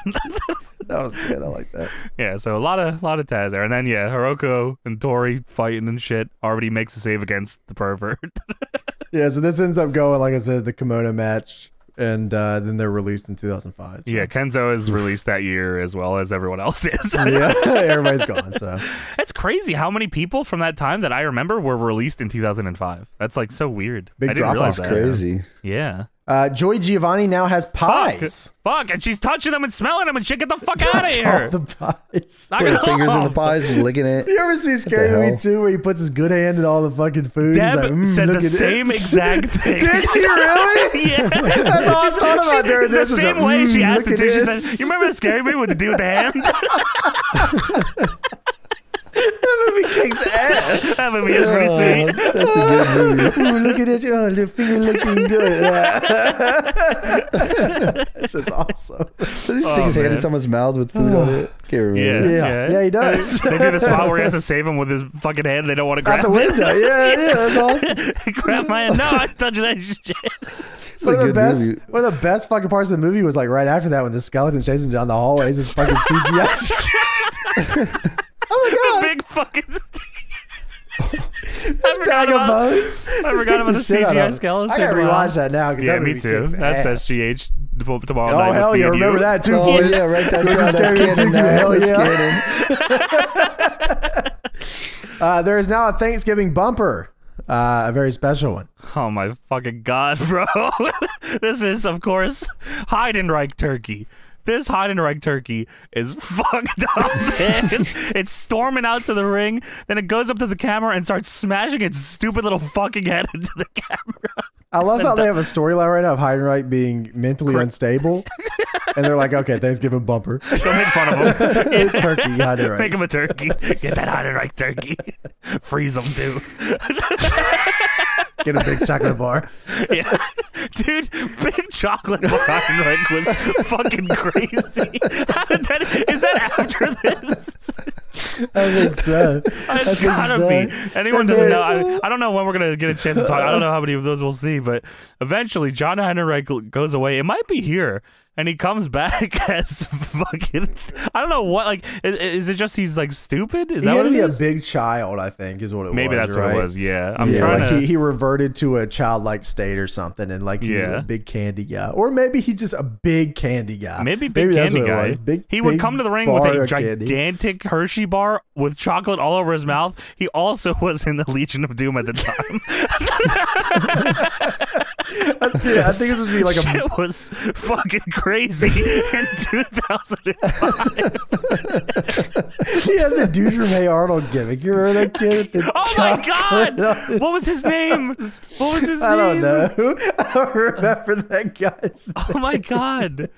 That was good. I like that.
Yeah, so a lot of lot of Taz there, and then yeah, Hiroko and Torrie fighting and shit. RVD makes a save against the pervert.
Yeah, so this ends up going, like I said, the kimono match, and uh, then they're released in 2005. So.
yeah, Kenzo is released that year as well as everyone else is.
yeah, everybody's gone. So
It's crazy how many people from that time that I remember were released in 2005. That's like so weird.
Big
I didn't
drop
realize
off.
that.
Crazy.
Yeah,
Uh, Joy Giovanni now has pies.
Fuck, and she's touching them and smelling them and shit. Get the fuck out of here.
all the pies.
Knock
Put
it
his fingers in the pies and licking it.
You ever see Scary Movie 2 where he puts his good hand in all the fucking food? He's
Deb
like, "Mm,
said the same
this."
exact thing.
Did she really?
yeah.
That's all I thought about
she-
during
the same
like,
way she
"Mm,
asked
look
it too. She said, "You remember the scary movie with the dude with the hand?"
that movie kicks ass.
that movie is pretty
Oh,
sweet.
that's a good movie.
Ooh, look at it. Oh, the finger looking good. this is awesome.
Does he stick
Oh,
his hand in someone's mouth with food on it? Can't
Yeah,
remember.
Yeah. Yeah, he does.
they do the spot where he has to save him with his fucking hand. They don't want to grab
Out the
it.
window. Yeah, yeah. That's awesome.
grab my hand. No, I'm touching that shit.
It's
One of the best,
movie.
one of the best fucking parts of the movie was like right after that when the skeleton chases him down the hallways. This fucking CGI. Oh my god!
big fucking.
This
I forgot
bag of
about-
bones.
I forgot about the CGI skeleton.
I gotta rewatch that now
Yeah,
that
me too.
kicks
That's
ass.
SGH tomorrow
Oh
night. with
hell yeah! Remember
you.
that too.
Oh
boys.
yeah, right that down.
is
That's
Scary
canon
Movie,
now.
hell yeah. Uh, there is now a Thanksgiving bumper, uh, a very special one.
Oh my fucking god, bro! this is, of course, Heidenreich turkey. This Heidenreich turkey is fucked up, it's storming out to the ring, then it goes up to the camera and starts smashing its stupid little fucking head into the camera.
I love how they have a storyline right now of Heidenreich being mentally unstable, and they're like, "Okay, Thanksgiving bumper,
Don't make fun of him.
turkey, Heidenreich."
Make him a turkey. Get that Heidenreich turkey. Freeze him too.
Get a big chocolate bar."
Yeah. Dude, big chocolate bar Heidenreich was fucking crazy. How did that is that after this?
I think so.
It's
think
gotta
so.
be. Anyone doesn't know. I, I don't know when we're gonna get a chance to talk. I don't know how many of those we'll see, but eventually Jon Heidenreich goes away. It might be here. And he comes back as fucking. I don't know what. Like, is, is it just he's like stupid? Is
He
that what it
be a big child, I think, is what it
Maybe
was.
that's
right?
what it was. Yeah, I'm
yeah,
trying
like
to.
he, he reverted to a childlike state or something, and like he
Yeah.
a big candy guy, or maybe he's just a big candy guy.
Maybe big
that's
candy guy.
Big,
he would come to the ring with a
of candy.
gigantic Hershey bar with chocolate all over his mouth. He also was in the Legion of Doom at the time.
Yeah, I think this would be like a
Shit was fucking crazy in 2005.
he had the dude from Hey Arnold gimmick. You remember that kid?
Oh my god! What was his name? What was his
I
name?
don't know. I don't remember that guy's.
Oh my god!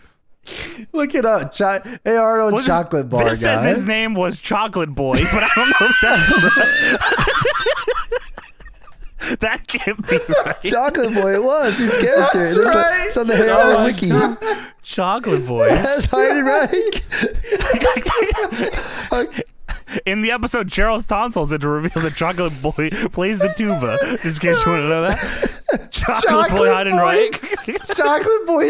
Look it up. Cho- hey Arnold, chocolate bar
This
guy.
says his name was Chocolate Boy, but I don't know if that's right. that can't be right.
Chocolate Boy, it was his character.
That's right.
It's on the Hey
Oh
wiki.
Chocolate Boy.
That's Heidenreich.
In the episode Cheryl's tonsils, to reveal that Chocolate Boy plays the tuba. Just in case you want to know that. Chocolate,
Chocolate
Boy. Heidenreich.
Chocolate Boy,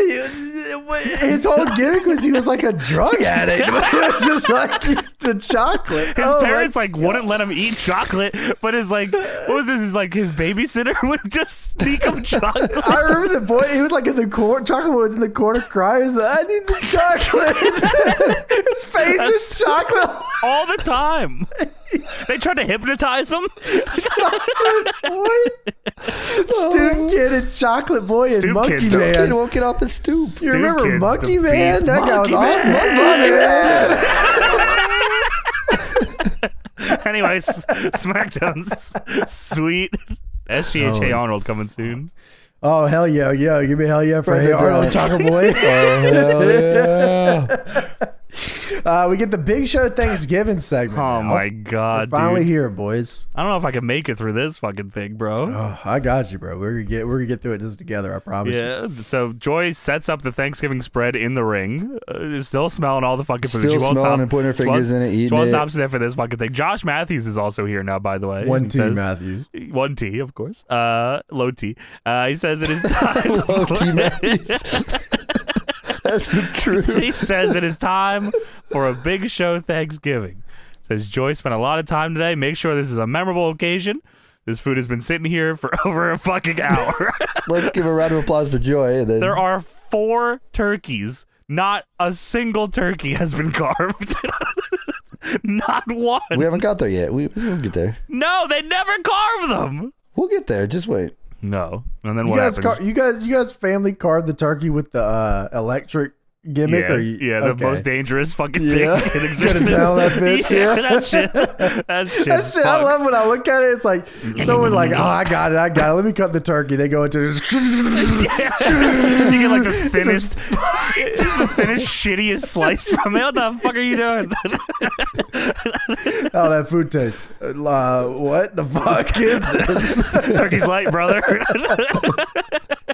his whole gimmick was he was like a drug addict. But he was just like to chocolate.
His
Oh
parents like wouldn't let him eat chocolate, but his like what was this? His like his babysitter would just sneak him chocolate.
I remember the boy. He was like in the corner. Chocolate boy was in the corner crying. Like, I need the chocolate. His chocolate.
all the time. They tried to hypnotize him.
Chocolate boy. Stoop kid and chocolate boy and
Stoop
monkey
Kid.
Some kid
man.
would get off his stoop.
You remember
Kid's
Monkey
the
Man?
beast.
That guy was
Monkey
awesome.
Man.
Monkey Man.
Anyways, SmackDown's sweet SGH
Oh.
Arnold coming soon.
Oh hell yeah, yeah! Give me hell yeah for
Break
Hey Arnold. Chocolate Boy.
Oh hell yeah!
Uh, we get the Big Show Thanksgiving segment.
Oh
now.
my god,
We're finally
dude.
here, boys.
I don't know if I can make it through this fucking thing, bro.
Oh, I got you, bro. We're gonna get we're gonna get through it this together. I promise. you.
Yeah, so Joy sets up the Thanksgiving spread in the ring. Uh, is still smelling all the fucking food.
Still
she
smelling
stop.
and putting her fingers in it,
She
eating
won't
it.
stop for this fucking thing. Josh Matthews is also here now, by the way.
One T
says-
Matthews.
One T, of course. Uh, low T. Uh, he says it is time.
Low T Matthews. That's the truth.
he says it is time for a big show Thanksgiving. Says Joy spent a lot of time today. Make sure this is a memorable occasion. This food has been sitting here for over a fucking hour.
Let's give a round of applause for Joy. Then
there are four turkeys. Not a single turkey has been carved. Not one.
we haven't got there yet. We, we'll get there.
no, they never carve them.
We'll get there. Just wait.
No. And then
You
what
guys,
happens?
car- you guys, you guys, family carved the turkey with the uh, electric gimmick.
yeah,
or you,
yeah, the
okay.
most dangerous fucking
Yeah.
thing in
Couldn't
existence.
tell that bitch, yeah.
that shit. That shit.
That shit, I love when I look at it. It's like someone like, oh, I got it, I got it. Let me cut the turkey. They go into this.
you get like the thinnest, the thinnest, shittiest slice from it. What the fuck are you doing?
oh, that food tastes. Uh, what the fuck is this?
Turkey's light, brother.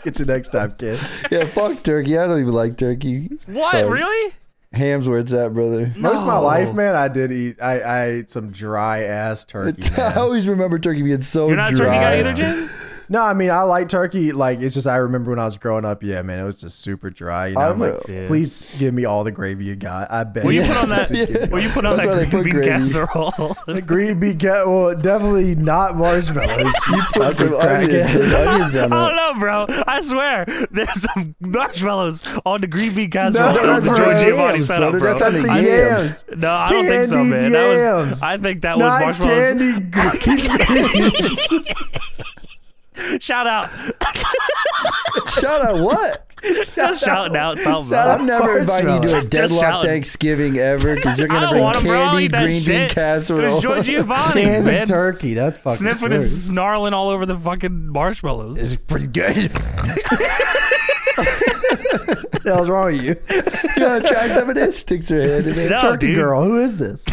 Get you next time, kid.
Yeah, fuck turkey. I don't even like turkey.
What?
Sorry.
Really?
Ham's where it's at, brother.
Most of my life, man, I did eat. I, I ate some dry ass turkey.
I always remember turkey being so
You're not a turkey guy either, James?
No, I mean I like turkey. Like it's just I remember when I was growing up. Yeah, man, it was just super dry. You know, I'm,
I'm
like,
a- Yeah.
please give me all the gravy you got. I bet.
Will you put on that?
Yeah.
Will you put on
That's
that green bean
gravy.
casserole?
The green bean cat. Well, definitely not marshmallows. You
Put some onions, onions on
I don't know, bro. I swear, there's some marshmallows on the green bean casserole.
No, that's
the
for
Giovanni
yams,
setup, bro.
That's the
the
yams.
yams.
No, I don't think so,
Candied
man. That was. I think that was marshmallows.
candy green beans.
Shout out,
Shout out what?
Shout just shouting out something.
I'm never inviting you to a deadlock. Thanksgiving ever because you're gonna bring
want bro.
Candy green bean
shit. It
casserole.
was George Giovanni,
Candy
man.
turkey. That's fucking
Sniffing
true.
and snarling all over the fucking marshmallows.
It's pretty good. what the hell's wrong with you?
yeah, try some of this. Sticks her in it.
No,
Turkey
dude.
girl. Who is this?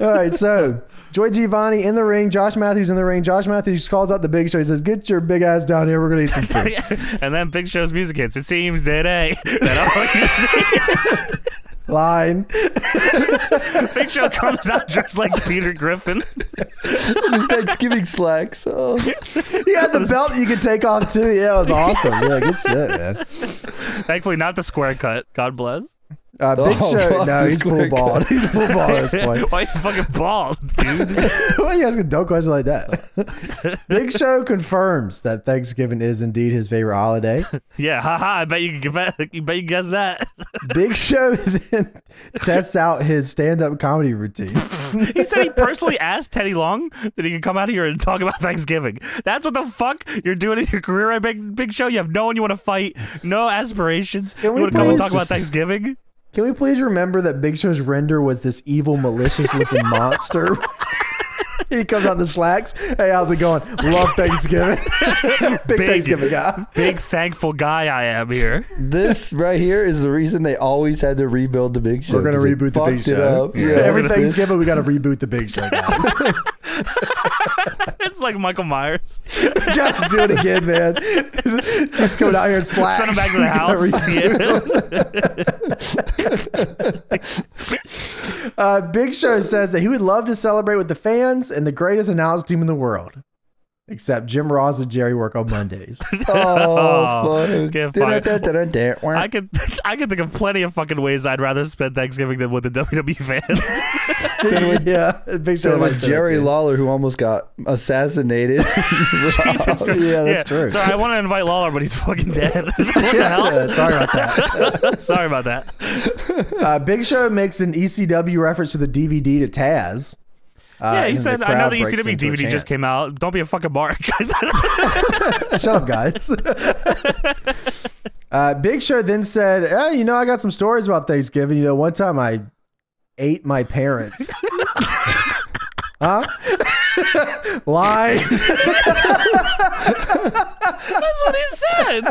What's wrong with her? All right, so Joy Giovanni in the ring. Josh Matthews in the ring. Josh Matthews calls out the Big Show. He says, "Get your big ass down here. We're gonna eat some food."
and then Big Show's music hits. It seems today that all
Line.
Big Show comes out dressed like Peter Griffin.
His Thanksgiving slacks. Oh.
He had the belt you could take off too. Yeah, it was awesome. Yeah, good shit, man.
Thankfully, not the square cut. God bless.
Uh, Big
Oh,
Show.
fuck
No, he's full bald. He's full bald at this point.
Why you fucking bald, dude?
Why are you asking a dumb question like that? Big Show confirms that Thanksgiving is indeed his favorite holiday.
yeah, haha. I bet you can bet. You bet you guess that.
Big Show then tests out his stand-up comedy routine.
he said he personally asked Teddy Long that he could come out here and talk about Thanksgiving. That's what the fuck you're doing in your career, right, Big Big Show? You have no one you want to fight, no aspirations.
Can
you
we
want to come and
please
talk about Thanksgiving?
Can we please remember that Big Show's render was this evil, malicious-looking monster? he comes on the slacks. Hey, how's it going? Love Thanksgiving. Big, Thanksgiving guy.
Big thankful guy I am here.
This right here is the reason they always had to rebuild the Big Show.
We're gonna reboot the Big Show.
up. Yeah,
Every
this-
Thanksgiving, we got to reboot the Big Show, guys.
It's like Michael Myers.
gotta do it again, man. Keeps coming out here in slacks.
Send him back to the house. Yeah.
Uh, Big Show says that he would love to celebrate with the fans and the greatest announce team in the world. Except Jim Ross and Jerry work on Mondays.
Oh, fuck.
Get fired.
Dun-dun-dun-dun-dun.
I could I could think of plenty of fucking ways I'd rather spend Thanksgiving than with the WWE fans.
yeah, Big Show
So like Jerry. Lawler, who almost got assassinated.
Jesus Christ.
Yeah, that's true.
Sorry, I want to invite Lawler, but he's fucking dead. what the hell?
Yeah, sorry about that.
Sorry about that.
Uh, Big Show makes an ECW reference to the DVD to Taz. Uh,
Yeah, he said, I know the ECW DVD just came out. Don't be a fucking mark.
Shut up, guys. uh, Big Show then said, eh, "You know, I got some stories about Thanksgiving. You know, one time I ate my parents." huh? Lie.
That's what he said.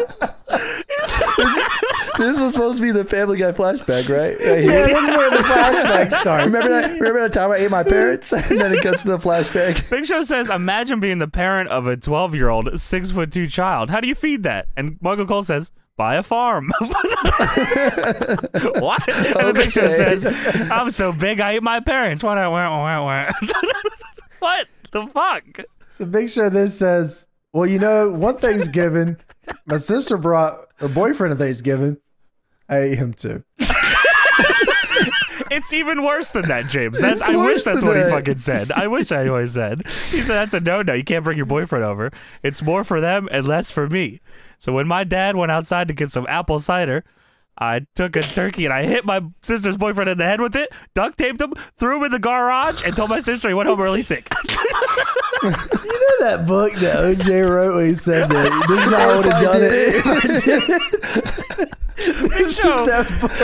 this was supposed to be the Family Guy flashback, right? Right
yeah, this is where the flashback starts.
Remember that? Remember that time I ate my parents, and then it cuts to the flashback.
Big Show says, imagine being the parent of a 12 year old, six foot two child. How do you feed that? And Michael Cole says, buy a farm. what? And the Big Show says, I'm so big I eat my parents. What? What? The fuck?
So Big Show then says, "Well, you know, one Thanksgiving, my sister brought her boyfriend a Thanksgiving. I ate him too."
It's even worse than that, James. That's, I wish that's what he fucking said. I wish I always said. He said that's a no no. You can't bring your boyfriend over. It's more for them and less for me. So when my dad went outside to get some apple cider, I took a turkey and I hit my sister's boyfriend in the head with it, duct taped him, threw him in the garage, and told my sister he went home really sick.
You know that book that OJ wrote when he said that this is how I would have done it.
Big Show,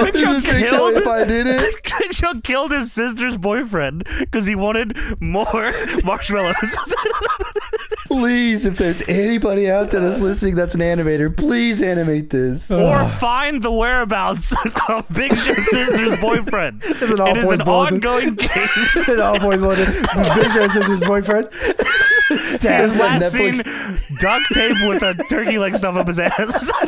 Big Show killed.
if I did it.
Big Show killed his sister's boyfriend because he wanted more marshmallows.
Please, if there's anybody out there that's listening that's an animator, please animate this.
or find the whereabouts of Big Show's sister's boyfriend.
an all
It is
points
an
bulletin.
ongoing case.
Said all boys wanted Big Show's sister's boyfriend.
His last
Netflix-
scene, duct tape with a turkey leg stuff up his ass.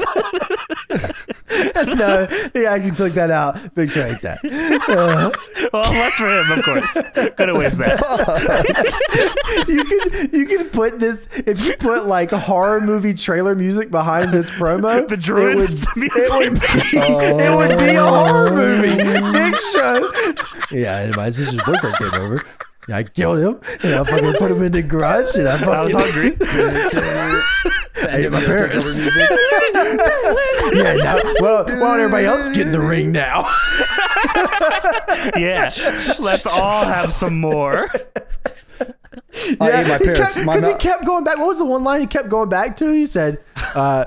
no, he actually took that out. Big Show ate that.
well, that's for him, of course. Couldn't waste that.
You can you can put this if you put like horror movie trailer music behind this promo.
The druids
It would, it would be it would be a horror movie. Big Show. Yeah, and my sister's boyfriend came over. I killed him. And I fucking put him in the garage. And I fucking
I was hungry.
I hit my parents. yeah, now, well, why don't everybody else get in the ring now?
Yeah, let's all have some more.
I ate my parents.
Because
My
he kept going back. What was the one line he kept going back to? He said, uh,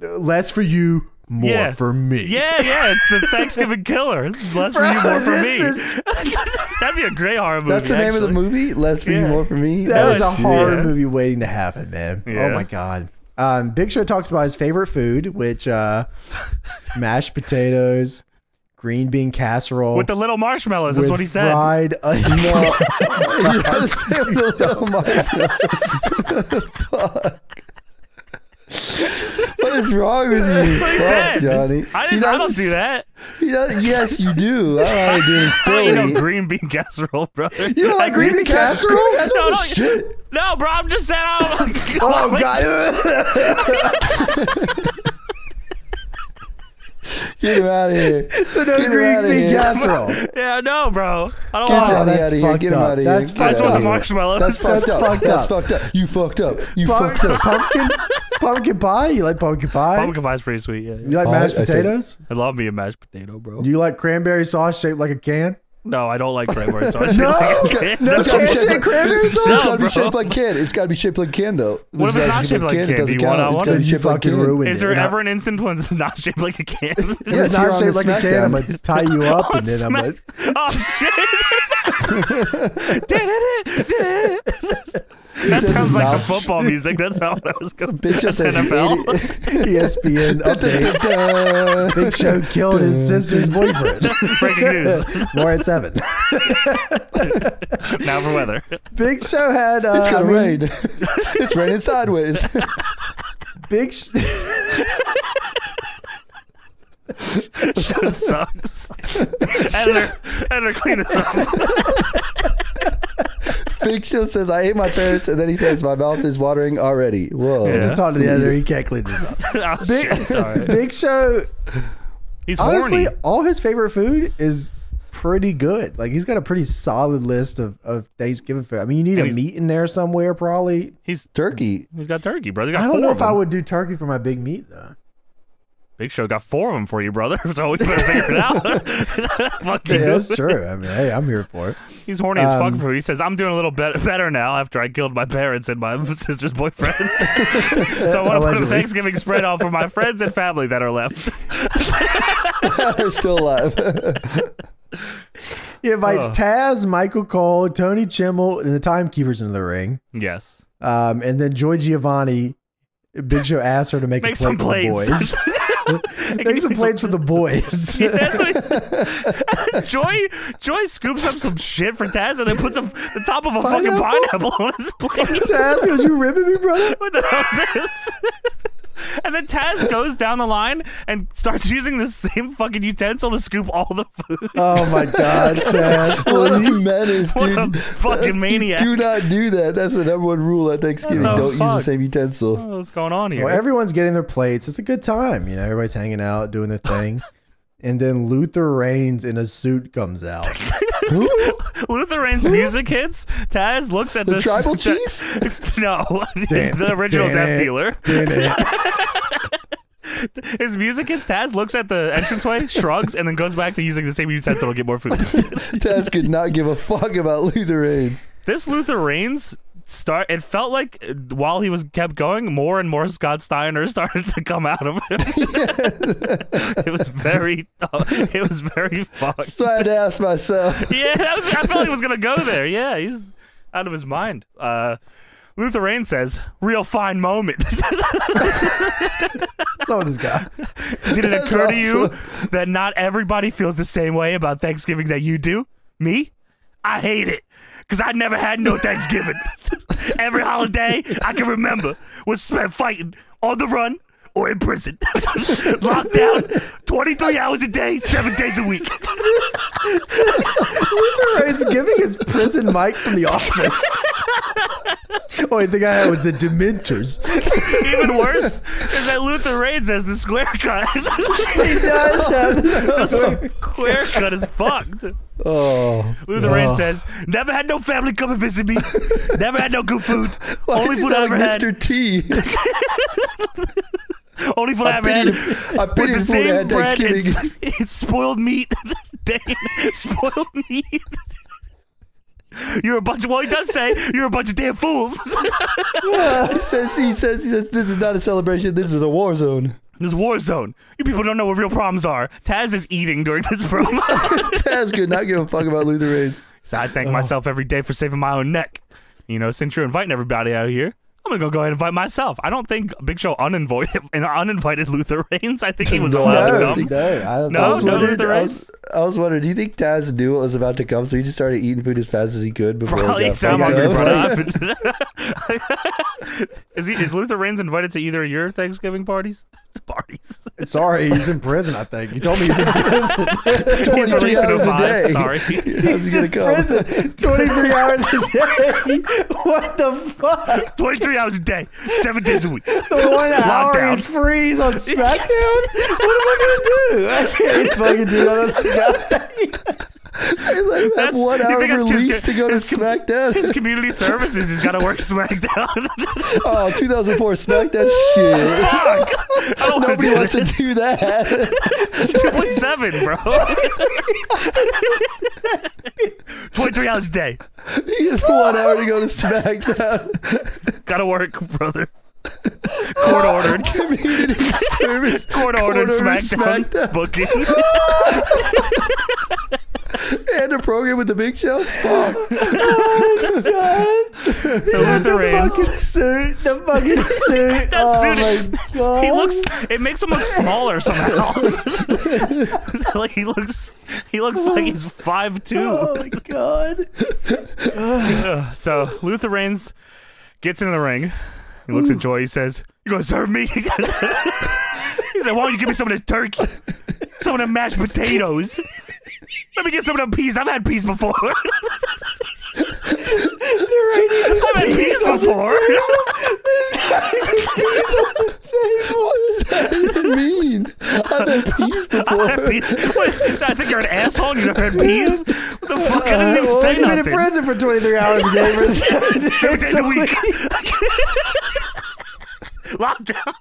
"Less for you, more
Yeah.
for me."
Yeah, yeah, it's the Thanksgiving killer. Less for you, more for me.
Is-
That'd be a great horror movie.
That's the name of the movie. Less for you, more for me.
That was a horror
yeah.
movie waiting to happen, man. Oh my god. Um, Big Show talks about his favorite food, which uh, mashed potatoes, green bean casserole
With the little marshmallows. That's what he said.
fried onions.
Yes, little marshmallows. Fuck. What is wrong with you?
That's what he
Fuck,
said.
Johnny.
I, didn't, I don't do that.
He does, yes, you do. I don't know do it in
I don't eat
Philly.
no green bean casserole, brother.
You don't like green bean casserole? That's
No,
no,
no,
shit.
No, bro, I'm just saying. I don't,
oh god!
Get him out of here.
so no
Get him
green bean
here.
casserole.
Yeah, no, bro. I don't
Get
want
Johnny
that's
out of here. Get him out of here.
That's
Get
I just want the
here.
marshmallows.
That's fucked up.
fucked
That's fucked up. You fucked up. You
Pump-
fucked up.
pumpkin, pumpkin pie. You like pumpkin pie?
Pumpkin pie's pretty sweet. Yeah,
You like
Oh,
mashed
I- I said-
potatoes?
I love me a mashed potato, bro.
Do you like cranberry sauce shaped like a can?
No, I don't like cranberry sauce.
No,
Okay.
no
It's gotta be
can
shaped
shaped
like-
cranberry sauce.
It's gotta
bro.
be shaped like can. It's gotta be shaped like can though.
What if it's not shaped like can?
It
Do
doesn't
you want
count.
one?
It's gotta be
You
shaped like
fucking
can.
ruined
Is there
And
ever an instant when it's not shaped like a can?
If
Yes,
it's not shaped like a can, I'm gonna tie you up and then I'm gonna.
oh shit! that sounds like the football music. That's not what I was going.
Bitch just says
NFL.
ESPN update. Big Show killed his sister's boyfriend.
Breaking news.
More at seven.
now for weather.
Big Show had. Uh,
It's gonna
mean,
rain. it's raining sideways.
Big. Sh-
Show sucks. editor, editor, clean this up.
Big Show says, "I hate my parents," and then he says, "My mouth is watering already." Whoa.
Yeah.
Just talk to the editor. He can't clean this up.
oh,
Big,
shit.
Big Show.
He's
Honestly,
horny.
all his favorite food is pretty good. Like he's got a pretty solid list of, of Thanksgiving food. I mean, you need
And
a meat in there somewhere, probably.
He's
Turkey.
he's got turkey, brother. Got
I don't know
of
if I would do turkey for my big meat though.
Big Show got four of them for you, brother. So we better figure it out. Fuck you.
Yeah, that's true. I mean, hey, I'm here for it.
He's horny as
Um,
fuck for it. He says, "I'm doing a little bet- better now after I killed my parents and my sister's boyfriend. so I want to put a Thanksgiving spread on for my friends and family that are left."
They're still alive.
He invites
Oh.
Taz, Michael Cole, Tony Chimel, and the Timekeepers into the ring.
yes.
Um, and then Joy Giovanni. Big Show asks her to make,
Make
a
some
plate for the
plates.
Make some plates for the boys.
Yeah, that's what Joy Joy scoops up some shit for Taz and then puts a, the top of a fucking
Pineapple?
pineapple on his plate.
Taz, was you ribbing me, brother?
what the hell is this? And then Taz goes down the line and starts using the same fucking utensil to scoop all the food.
Oh my God, Taz!
what a
please.
menace,
What a
dude.
fucking
You
maniac.
Do not do that. That's the number one rule at Thanksgiving.
What the
Don't use the same utensil.
What's going on here?
Well, everyone's getting their plates. It's a good time, you know. Everybody's hanging out, doing their thing, and then Luther Reigns in a suit comes out.
Luther Reigns music hits. Taz looks at
The
this
tribal chief?
no, the original death dealer. His music hits. Taz looks at the entranceway, shrugs, and then goes back to using the same utensil to get more food.
Taz could not give a fuck about Luther Reigns.
this Luther Reigns start. It felt like uh, while he was kept going, more and more Scott Steiner started to come out of him. it was very. it was very fucked.
So I had to ask myself.
Yeah, was, I felt he was gonna go there. Yeah, he's out of his mind. Uh, Luther Reigns says, "Real fine moment."
So this guy.
Did it
That's
occur to you
awesome.
that not everybody feels the same way about Thanksgiving that you do? Me? I hate it. Because I never had no Thanksgiving. Every holiday I can remember was spent fighting on the run or in prison. Locked down 23 hours a day, seven days a week.
Luther Reigns giving his prison mic from the office. oh, I think I had was the Dementors.
Even worse is that Luther Reigns has the square cut.
He does have
the square cut is fucked.
Oh,
Luther Reigns oh. says, "Never had no family come and visit me. Never had no good food.
why
Only food I ever
like
had.
Mr. T?
Only food I,
I
ever
pity him. I pity
the
for when I
same bread.
Thanksgiving.
It's, it's spoiled meat. Dane, spoiled meat." You're a bunch of well, he does say you're a bunch of damn fools.
he says he says he says this is not a celebration. This is a war zone.
this war zone. You people don't know what real problems are. Taz is eating during this promo.
Taz could not give a fuck about Luther Reigns.
So I thank oh. myself every day for saving my own neck. You know, since you're inviting everybody out here, I'm gonna go go ahead and invite myself. I don't think Big Show uninvited and uninvited Luther Reigns. I think he was
No,
allowed
I
to
don't
come.
think-
No, I
No,
I was,
no,
wondering,
Luther
I,
Reigns.
was, I was wondering, do you think Taz knew what was about to come, so he just started eating food as fast as he could before
Probably
he got
sound
fucking
hungry,
up?
is he is Luther Reigns invited to either of your Thanksgiving parties? Parties.
Sorry, he's in prison. I think you told me he's in prison.
He's
23
released in
hours a
05.
day.
Sorry.
How's he gonna come?
prison 23 hours a day. What the fuck?
23 hours a day, seven days a week.
The one hour
Lockdown.
he's free. On SmackDown. what am I gonna do? I can't fucking do all this guy.
They let him have
That's-
one hour
think that's 'cause
release to go to
his
SmackDown.
His community services, he's got to work SmackDown.
oh, 2004 SmackDown shit.
Fuck. I
Nobody wants
do
to do that.
2.7, bro. 23 hours a day.
he has one hour to go to SmackDown.
Gotta work, brother. Court ordered.
Community service.
Court ordered
ordered
SmackDown,
SmackDown.
booking.
And a program with the Big Show. Fuck.
Oh so Luther Reigns.
Fucking suit. The fucking suit.
That
oh
suit-
my god.
He looks. It makes him look smaller somehow. like he looks. He looks like he's five two.
Oh my god.
Uh, so Luther Reigns gets into the ring. He looks at Joy. He says, "You gonna serve me?" he said, "Why don't you give me some of this turkey, some of the mashed potatoes? Let me get some of them peas. I've had peas before. I've had peas before.
What does that even mean? I've had peas before.
had peas. I think you're an asshole. You never had peas. What the fuck? I didn't even
well,
say
you've been in prison for 23 hours a day for seven days a
week. Lockdown.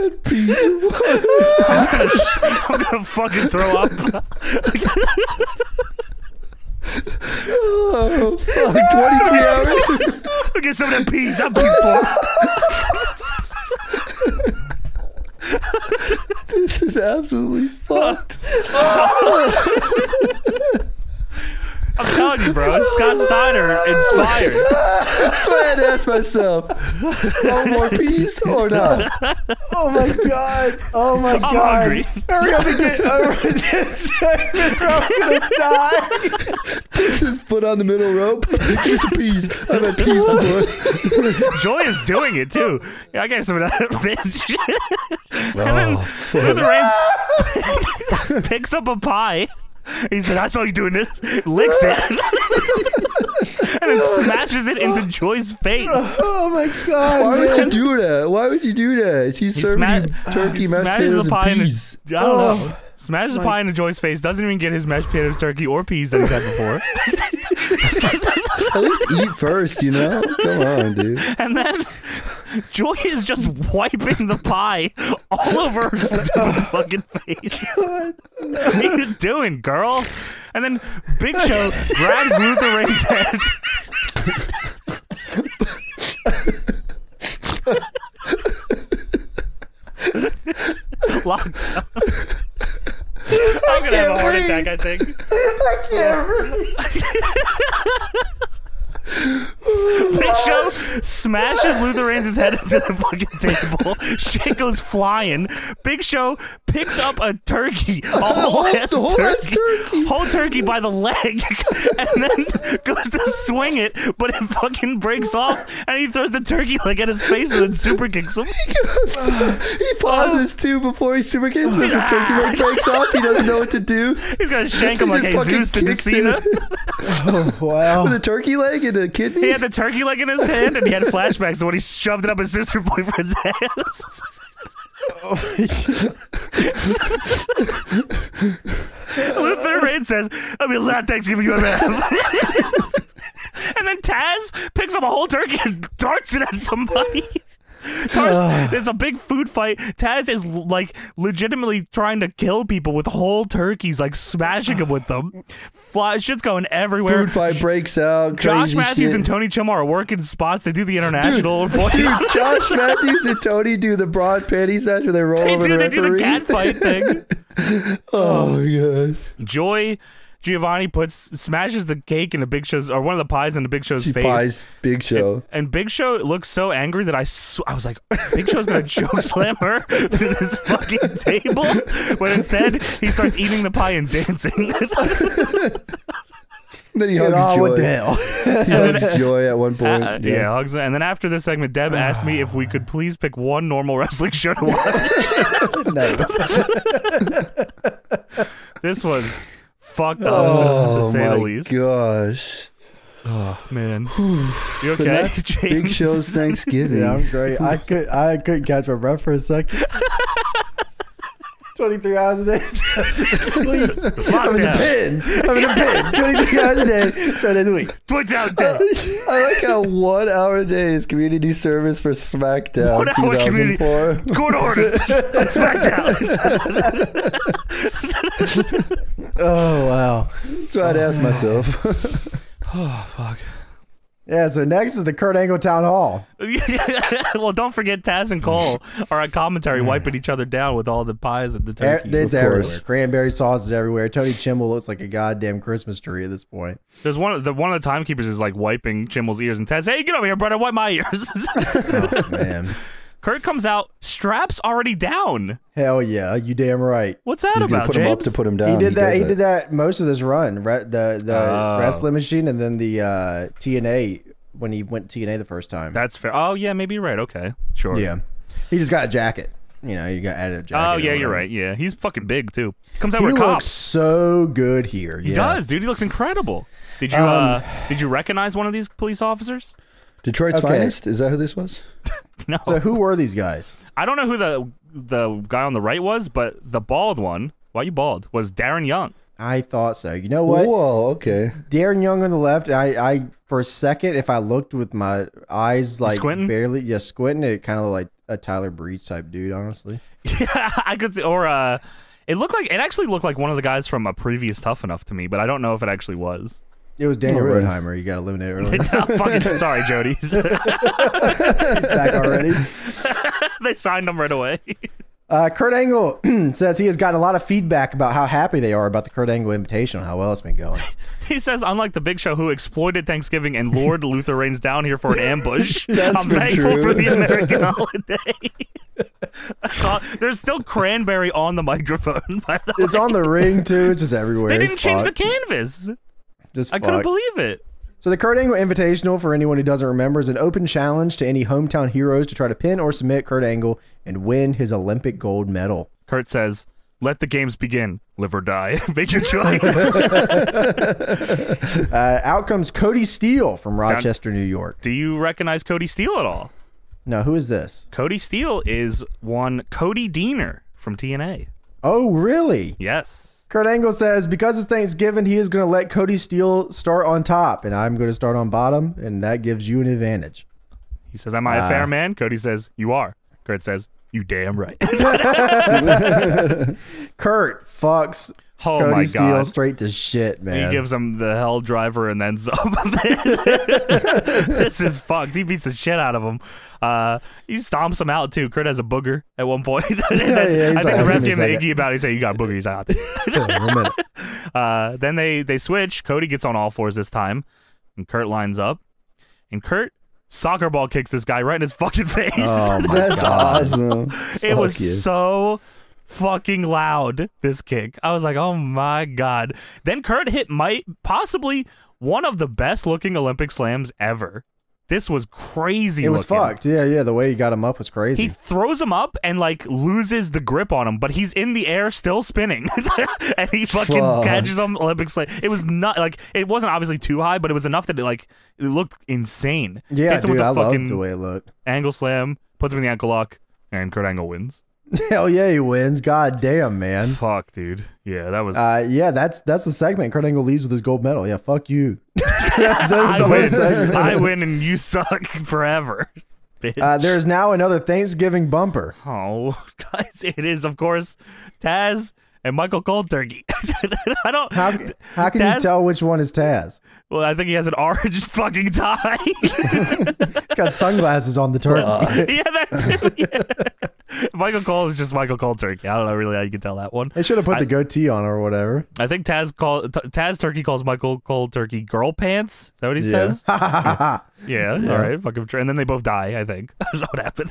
Had peas before.
I'm gonna, I'm gonna fucking throw up.
Oh, fuck. 23 hours.
Look at some of them peas. I'm peas for.
This is absolutely fucked.
I'm telling you, bro. It's Scott Steiner inspired.
So I had to ask myself, no more piece or not?
Oh my god. Oh my god.
hungry.
Hurry up and get over this segment or I'm gonna die.
Just put on the middle rope. Me some peas. I've had peas before.
Joy is doing it too. Yeah, I got some of that bitch. and then
Oh.
Luther Reigns picks up a pie. He said, "I saw you doing this." Licks it, and then smashes it into Joy's face.
Oh my god.
Why would you do that? Why would you do that? She's
He
serving
sma-
turkey,
he
mashed
smashes
potatoes,
the pie
and
in
peas.
I don't know.
Oh.
Smashes the pie into Joy's face. Doesn't even get his mashed potatoes, turkey, or peas that he's had before.
At least eat first, you know? Come on, dude.
And then Joy is just wiping the pie all over her stupid fucking face. What are you doing, girl? And then Big Show grabs Luther Reigns' head. Lockdown. I'm gonna have a heart attack, I think. Big Show smashes Luther Reigns' head into the fucking table. Shit goes flying. Big Show picks up a turkey, a whole, ass
the whole ass
turkey,
turkey.
whole turkey by the leg, and then goes to swing it, but it fucking breaks off, and he throws the turkey leg at his face and then super kicks him.
he pauses too before he super kicks as the turkey leg breaks off. He doesn't know what to do.
He's gonna shank him like
just fucking
Jesus to
kicks him.
Cena.
Oh, wow.
With a turkey leg and a kidney.
He had the turkey leg in his hand, and he had flashbacks of when he shoved it up his sister boyfriend's ass. Luther Reigns says, "I'll be lot Thanksgiving you ever have." and then Taz picks up a whole turkey and darts it at somebody. Taz, it's a big food fight. Taz is like legitimately trying to kill people with whole turkeys, like smashing them with them. Fly, shit's going everywhere.
Food fight breaks out.
Josh Matthews
shit.
and Tony Chum are working spots. They do the international.
Dude, Josh Matthews and Tony do the broad panties match where they roll
they
over
do.
the
They do the cat fight thing.
Oh my god.
Joy Giovanni puts smashes the cake in the Big Show's or one of the pies in the Big Show's
She
face.
buys Big Show.
And Big Show looks so angry that I sw- I was like, Big Show's gonna choke slam her through this fucking table. But instead, he starts eating the pie and dancing.
Then he
Oh,
hugs
what
Joy.
the hell?
He hugs Joy at one point.
Uh, yeah, hugs and then after this segment, Deb asked me if we could please pick one normal wrestling show to watch.
no.
this was fucked up,
Oh
to say
my
the least.
gosh.
Oh man, you
But
okay?
that's
James?
Big Show's Thanksgiving.
Yeah, I'm great. I could I couldn't catch my breath for a second. 23 hours a day. I'm in the pen. I'm in the pen. 23 hours a day, seven days a week.
Twitch out dead.
I like how one hour a day is community service for SmackDown
One hour community- Court order. Smackdown.
Oh, wow.
So I'd ask myself.
oh fuck.
Yeah, so next is the Kurt Angle Town Hall.
well, don't forget Taz and Cole are at commentary wiping each other down with all the pies and the turkey.
It's
Of
everywhere. Cranberry sauce is everywhere. Tony Chimel looks like a goddamn Christmas tree at this point.
There's one of the one of the timekeepers is like wiping Chimel's ears, and Taz, hey, get over here, brother, wipe my ears.
Oh, man.
Kurt comes out, straps already down.
Hell yeah, you damn right.
What's that
He's
about,
put
James?
him up to put him down.
he did that. He did that most of this run. Re- the the
Oh.
wrestling machine, and then the uh, TNA when he went TNA the first time.
That's fair. Oh yeah, maybe you're right. Okay, sure.
yeah, he just got a jacket. You know, you got added a jacket.
Oh yeah, you're right. Yeah, he's fucking big too. Comes out
He
with
looks
cops.
so good here.
He
yeah.
does, dude. He looks incredible. Did you
Um,
uh did you recognize one of these police officers?
Detroit's
Okay.
finest. Is that who this was?
No.
So who were these guys?
I don't know who the the guy on the right was, but the bald one, why you bald, was Darren Young.
I thought so. You know what?
Whoa. Okay.
Darren Young on the left. I, I for a second, if I looked with my eyes like
Squinting?
barely, yeah, squinting, it kind of like a Tyler Breeze type dude. Honestly,
Yeah, I could see, or uh, it looked like it actually looked like one of the guys from a previous Tough Enough to me, but I don't know if it actually was.
It was Daniel
Oh, really?
Rodimer. You got eliminated early.
Fucking sorry, Jody.
back already.
they signed him right away.
Uh, Kurt Angle says he has gotten a lot of feedback about how happy they are about the Kurt Angle Invitational, how well it's been going.
He says, unlike the Big Show who exploited Thanksgiving and lured Luther Reigns down here for an ambush,
That's
I'm thankful
true.
for the American holiday. Uh, There's still cranberry on the microphone, by the way.
It's on the ring too. It's just everywhere.
They didn't
It's
change the canvas.
Just
I couldn't believe it.
So the Kurt Angle Invitational, for anyone who doesn't remember, is an open challenge to any hometown heroes to try to pin or submit Kurt Angle and win his Olympic gold medal.
Kurt says, "Let the games begin. Live or die. Make your choice."
Uh, out comes Cody Steele from Rochester, New York.
Do you recognize Cody Steele at all?
No, who is this?
Cody Steele is one Cody Deaner from TNA.
Oh, really?
Yes.
Kurt Angle says because it's Thanksgiving, he is going to let Cody Steele start on top, and I'm going to start on bottom, and that gives you an advantage.
He says, "Am I a
Ah.
fair man?" Cody says, "You are." Kurt says, "You damn right."
Kurt fucks
oh
Cody
my
Steele
god.
straight to shit, man.
He gives him the hell driver and then some. this is fucked. He beats the shit out of him. Uh, he stomps him out too. Kurt has a booger at one point.
Yeah, he's
I think the ref
"Give me a
gave him
second."
Iggy about it. He said, "You got a booger." Out. Uh, then they they switch. Cody gets on all fours this time, and Kurt lines up, and Kurt soccer ball kicks this guy right in his fucking face.
Oh my
That's
god.
awesome.
it
Fuck
was
you.
so fucking loud. This kick, I was like, oh my god. Then Kurt hit might possibly one of the best looking Olympic slams ever. This was crazy.
It was
looking.
fucked. Yeah, yeah. The way he got him up was crazy.
He throws him up and like loses the grip on him, but he's in the air still spinning, and he fucking
Fuck.
catches him Olympic slam. It was not like it wasn't obviously too high, but it was enough that it like it looked insane.
yeah,
Hits
dude,
with
I
fucking
the way it looked.
angle slam, puts him in the ankle lock, and Kurt Angle wins.
Hell yeah, he wins. God damn, man.
Fuck, dude. Yeah, that was.
Uh, yeah, that's that's the segment. Kurt Angle leaves with his gold medal. Yeah, fuck you.
I win. I win, and you suck forever. Bitch.
Uh, there's now another Thanksgiving bumper.
oh, guys, it is of course Taz and Michael Cold Turkey. I don't.
How how can
Taz-
you tell which one is Taz?
Well, I think he has an orange fucking tie.
Got sunglasses on the turkey.
yeah, that's too. Yeah. Michael Cole is just Michael Cole Turkey. I don't know really how you can tell that one.
they should have put
I-
the goatee on or whatever.
I think Taz call T- Taz Turkey calls Michael Cole Turkey girl pants. Is that what he
Yeah.
says? Yeah. All right. Fucking. tr- And then they both die. I think. I don't know what happened.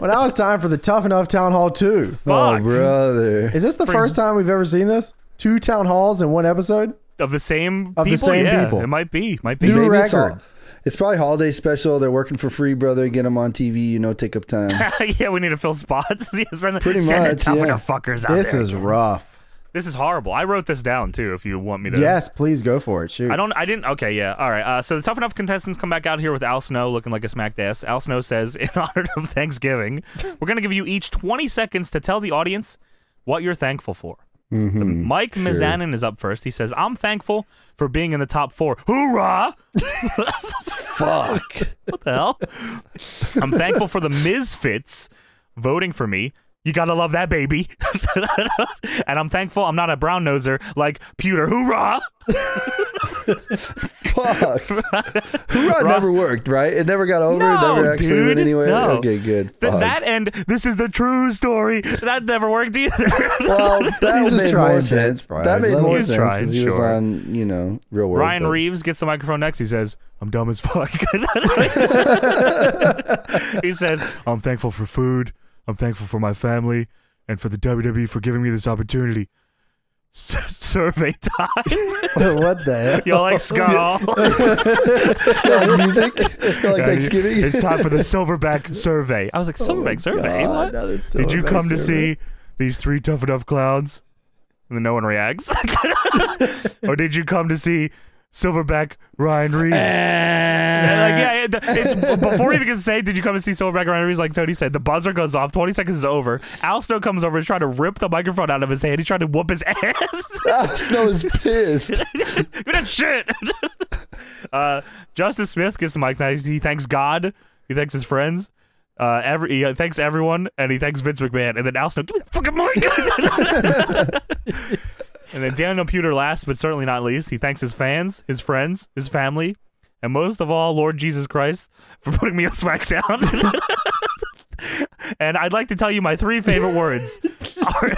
well, now it's time for the Tough Enough Town Hall 2.
Oh,
Fuck.
brother.
Is this the
Bring-
first time we've ever seen this? Two town halls in one episode?
of the same
Of the
people.
same
yeah,
people.
It might be. Might be.
New
Maybe it's,
record.
It's probably holiday special. They're working for free, brother. Get them on TV. You know, take up time.
yeah, we need to fill spots. Yeah, send,
Pretty
send the
much,
tough
yeah.
enough fuckers out
This
there.
is rough.
this is horrible. I wrote this down too. If you want me to.
Yes, please go for it. Shoot.
I don't. I didn't. Okay, yeah. All right. Uh, so the tough enough contestants come back out here with Al Snow looking like a smacked ass. Al Snow says, in honor of Thanksgiving, we're gonna give you each 20 seconds to tell the audience what you're thankful for.
Mhm,
Mike
sure.
Mizanin is up first. He says, "I'm thankful for being in the top four. Hoorah!
Fuck.
What the hell? I'm thankful for the Misfits voting for me. You gotta love that baby. and I'm thankful I'm not a brown noser like Puder. Hoorah!
Fuck. Hoorah never worked, right? It never got over.
No,
it never actually
dude,
went anywhere.
no.
Okay, good.
Th- that and this is the true story. That never worked either.
well,
He's
that
just
made
trying
more
to
sense.
inspire.
That made
Let
more
him-
sense because he was on, you know, real world.
Ryan
but-
Reeves gets the microphone next. He says, I'm dumb as fuck. he says, I'm thankful for food. I'm thankful for my family and for the WWE for giving me this opportunity. S- survey time.
what the hell?
Y'all like Scott?
You like music? You like Thanksgiving?
It's time for the Silverback survey. I was like, oh Silverback survey?
God,
What?
another
Did you
Silverback
come to see these three tough enough clowns? And then no one reacts. or did you come to see Silverback Ryan Reeves? Yeah, like, yeah, it- it's before he even can say, "Did you come to see Silverback Ryan Reeves?" Like Tony said, the buzzer goes off. Twenty seconds is over. Al Snow comes over, is trying to rip the microphone out of his hand. He's trying to whoop his ass.
Ah, Snow is pissed.
Give me that shit. uh, Justice Smith gets the mic. He thanks God. He thanks his friends. Uh, every he thanks everyone, and he thanks Vince McMahon. And then Al Snow, give me the fucking mic. And then Daniel Puder, last but certainly not least, he thanks his fans, his friends, his family, and most of all, Lord Jesus Christ for putting me on SmackDown. and I'd like to tell you my three favorite words are,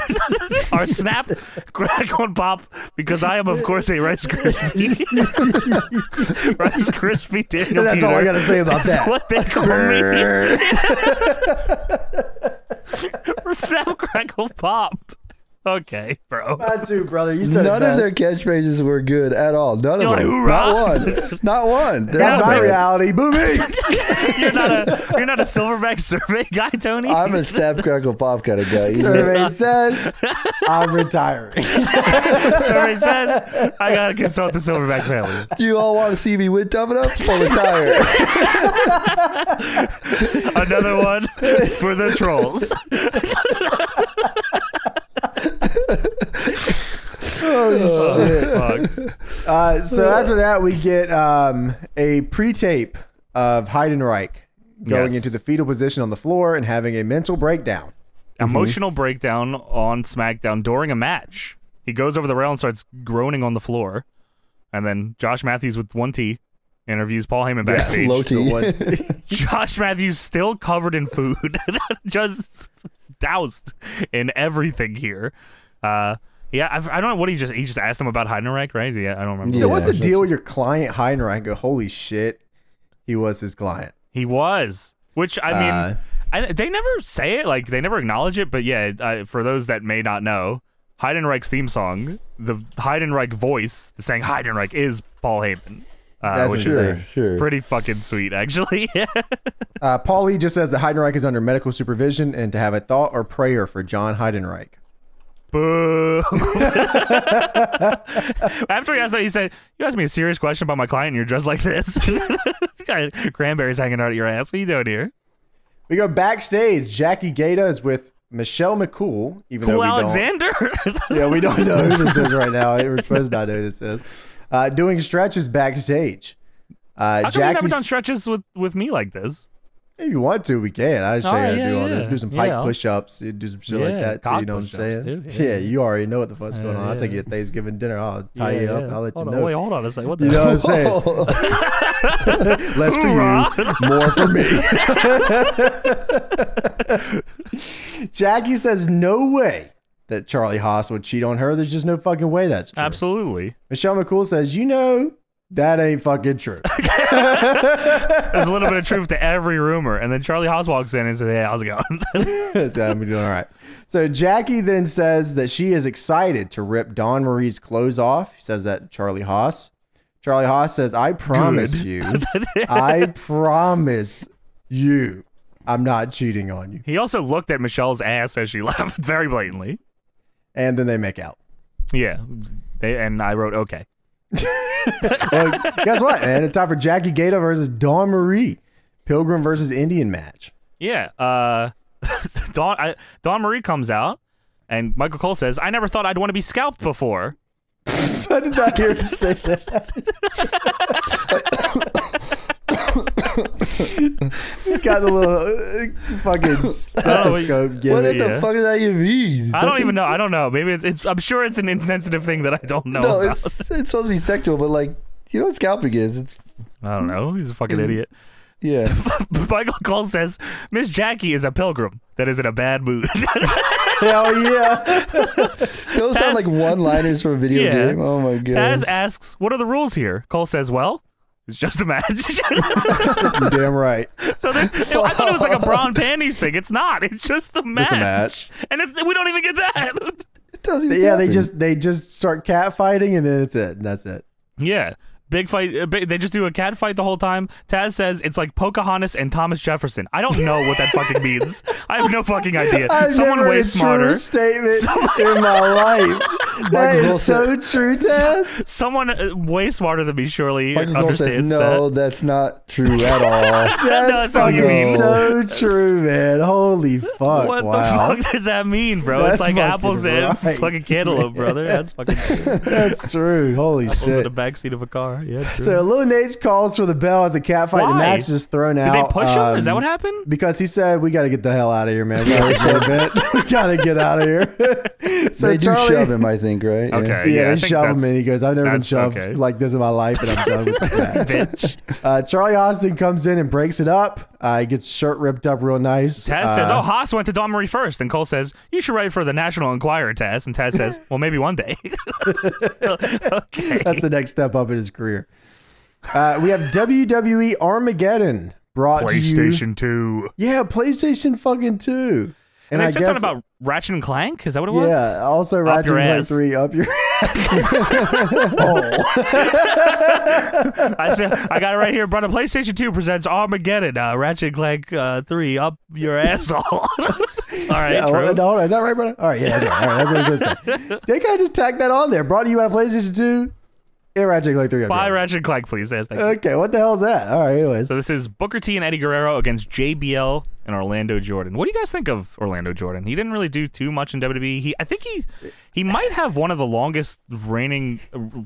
are snap, crackle, and pop because I am, of course, a Rice Krispie. Rice Krispie Daniel
That's all I got to say about that.
what they call me. or snap, crackle, pop. Okay, bro.
That too, brother. You said
None of their catchphrases were good at all. None
You're
of
like,
them.
"Hoorah!"
Not one. Not one. They're
That's my reality. Boomy.
You're not a you're not a silverback survey guy, Tony.
I'm a snap crackle pop kind of guy. You know?
Survey says I'm retiring.
survey says I gotta consult the silverback family.
Do you all want to see me win tough enough or retire?
Another one for the trolls.
Oh shit.
Fuck.
Uh, so after that, we get um, a pre-tape of Heidenreich going
Yes.
into the fetal position on the floor and having a mental breakdown.
Emotional breakdown on SmackDown during a match. He goes over the rail and starts groaning on the floor. And then Josh Matthews with one T interviews Paul Heyman backstage.
Low T.
Josh Matthews still covered in food, just doused in everything here. Uh, yeah, I, I don't know what he just he just asked him about Heidenreich, right? Yeah, I don't remember.
So
Yeah,
what's the deal with your client Heidenreich? Go, holy shit, he was his client.
He was, which I mean,
Uh,
I, they never say it, like they never acknowledge it. But yeah, I, for those that may not know, Heidenreich's theme song, the Heidenreich voice, the saying Heidenreich is Paul Heyman, uh,
That's
which
sure,
is
sure.
pretty fucking sweet, actually.
Uh, Paul Lee just says that Heidenreich is under medical supervision and to have a thought or prayer for Jon Heidenreich.
Boo. After he asked that, he said, You asked me a serious question about my client and you're dressed like this. Got cranberries hanging out at your ass. What are you doing here?
We go backstage. Jackie Gayda is with Michelle McCool, even though we
Alexander?
don't. Yeah, we don't know who this is right now. We're supposed to not know who this is. Uh, doing stretches backstage. Uh,
How come you never
Jackie's-
done stretches with, with me like this?
If you want to, we can. I show oh, you
Oh,
how to
yeah,
do all this. Do some pipe
Yeah.
push-ups. Do some shit like that too. You know what I'm saying?
dude.
Yeah.
Yeah.
you already know what the fuck's uh, going
Yeah,
on. I'll take
yeah.
you to Thanksgiving dinner. I'll tie you up. I'll let
Hold
you
on,
know.
Wait, hold on a second. What the
You know what I'm saying? Less for you, more for me. Jackie says no way that Charlie Haas would cheat on her. There's just no fucking way that's true.
Absolutely.
Michelle McCool says, you know, that ain't fucking true.
There's a little bit of truth to every rumor. And then Charlie Haas walks in and says, Hey, how's it going?
so I'm doing all right. So Jackie then says that she is excited to rip Dawn Marie's clothes off. He says that Charlie Haas. Charlie Haas says, I promise
Good.
you, I promise you, I'm not cheating on you.
he also looked at Michelle's ass as she left very blatantly.
And then they make out.
Yeah. They, and I wrote, Okay.
Well, guess what, man? It's time for Jackie Gayda versus Dawn Marie. Pilgrim versus Indian match.
Yeah. Uh, Dawn, I, Dawn Marie comes out, and Michael Cole says, I never thought I'd want to be scalped before.
I did not hear you say that. He's got a little uh, fucking stethoscope.
What
gimmick.
the
Yeah.
fuck does that even mean?
I don't even know. I don't know. Maybe it's, it's I'm sure it's an insensitive thing that I don't know
No,
about.
it's it's supposed to be sexual, but like you know what scalping is? It's
I don't know. He's a fucking idiot.
yeah.
Michael Cole says Miss Jackie is a pilgrim that is in a bad mood.
Hell yeah.
Those
Taz-
sound like one-liners from a video
Yeah.
game. Oh my god.
Taz asks, "What are the rules here?" Cole says, "Well, it's just a match."
you damn right.
so then, I thought it was like a bra and panties thing. It's not. It's just a match.
Just a match.
And it's we don't even get that.
It doesn't even
Yeah, they just they just start cat fighting and then it's it. And that's it.
yeah. Big fight. uh, big- They just do a cat fight the whole time. Taz says it's like Pocahontas and Thomas Jefferson. I don't know what that fucking means. I have no fucking idea.
I've
Someone
never
way
a
smarter.
true statement in my life. that
Michael
is so true, Taz.
Someone uh, way smarter than me surely
Michael Cole says no,
that.
that's not true at all.
No,
That's
that's what you
fucking
mean.
so true, man. Holy fuck!
What
wow.
the fuck does that mean, bro?
That's
it's like
fucking
apples and fucking cantaloupe, brother. That's fucking true.
That's true. Holy
apples in
shit.
the backseat of a car. Yeah, true.
So Lil Nate calls for the bell as the cat fight. The match is thrown
Did
out.
Did they push him? Is that
um,
what happened?
Because he said we got to get the hell out of here, man. We gotta, we gotta get out of here. so
they do shove him, I think, right?
Okay.
Yeah,
Yeah, I
they shove him
that's-
in. He goes, "I've never been shoved
okay.
like this in my life, and I'm done with this match."
Bitch.
uh, Charlie Austin comes in and breaks it up. Uh, he gets shirt ripped up real nice.
Taz
uh,
says, "Oh, Haas went to Dawn Marie first. and Cole says, "You should write for the National Enquirer, Taz." And Taz says, "Well, maybe one day." okay.
That's the next step up in his career. Uh, we have WWE Armageddon brought to you.
PlayStation Two.
Yeah, PlayStation fucking two.
And, they
I
said something about Ratchet and Clank. Is that what it was?
Yeah, also Ratchet and Clank 3 up your ass. oh.
I said, I got it right here, brother. PlayStation Two presents Armageddon. Uh, Ratchet and Clank uh, Three up your asshole. All right,
Yeah,
true.
hold on, hold on. Is that right, brother? All right, yeah, that's right. All right, that's what I was going to say. They kind of just tacked that on there. Brought to you by PlayStation 2 Yeah, Ratchet Clank 3 on
Buy Ratchet and Clank, please. Yes, thank you.
Okay, what the hell is that? All right, anyways.
So this is Booker T and Eddie Guerrero against JBL and Orlando Jordan. What do you guys think of Orlando Jordan? He didn't really do too much in WWE. He, I think he, he might have one of the longest reigning,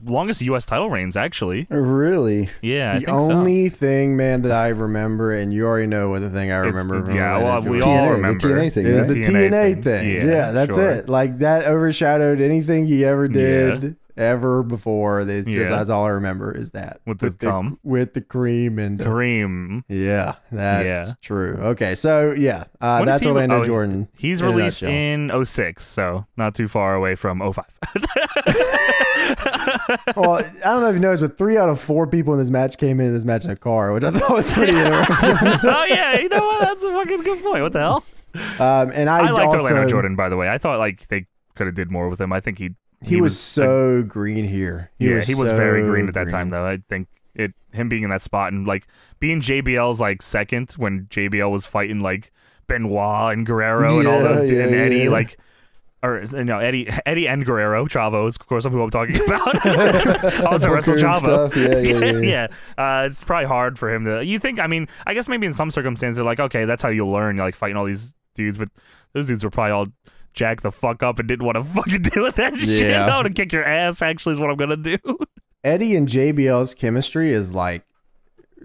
longest U.S. title reigns actually.
Really?
Yeah, I
the
think so.
only thing, man, that I remember, and you already know what the thing I
It's
remember.
the- yeah, well, we
Jordan
all
TNA, the
remember
TNA thing,
is
right?
the TNA, thing.
Yeah,
Yeah, that's
sure.
it. Like that overshadowed anything he ever did ever before. It's just
Yeah.
that's all I remember is that
With the cum.
with the cream and the-
Kareem.
yeah, that's
Yeah.
true. Okay, so yeah, uh, that's Orlando
oh,
Jordan.
He's
in
released in 06, so not too far away from 05.
well, I don't know if you noticed, but three out of four people in this match came in this match in a car, which I thought was pretty interesting.
oh yeah, you know what? That's a fucking good point. What the hell?
Um, and I,
I, liked
also,
Orlando Jordan, by the way. I thought like they could have did more with him. I think he
He, was, so green here. He
yeah,
was
he was very green at that time, though. I think it him being in that spot and like being JBL's like second when JBL was fighting like Benoit and Guerrero and all those
yeah,
and Eddie
yeah.
like. Or no, Eddie, Eddie and Guerrero, Chavo is of course who I'm talking about. also
Booker
wrestle Chavo.
stuff. Yeah, yeah, yeah.
yeah. Uh, it's probably hard for him to. You think? I mean, I guess maybe in some circumstances, they're like, okay, that's how you learn. You're like fighting all these dudes, but those dudes were probably all jacked the fuck up and didn't want to fucking deal with that shit.
Yeah.
I want to kick your ass. Actually, is what I'm gonna do.
Eddie and JBL's chemistry is like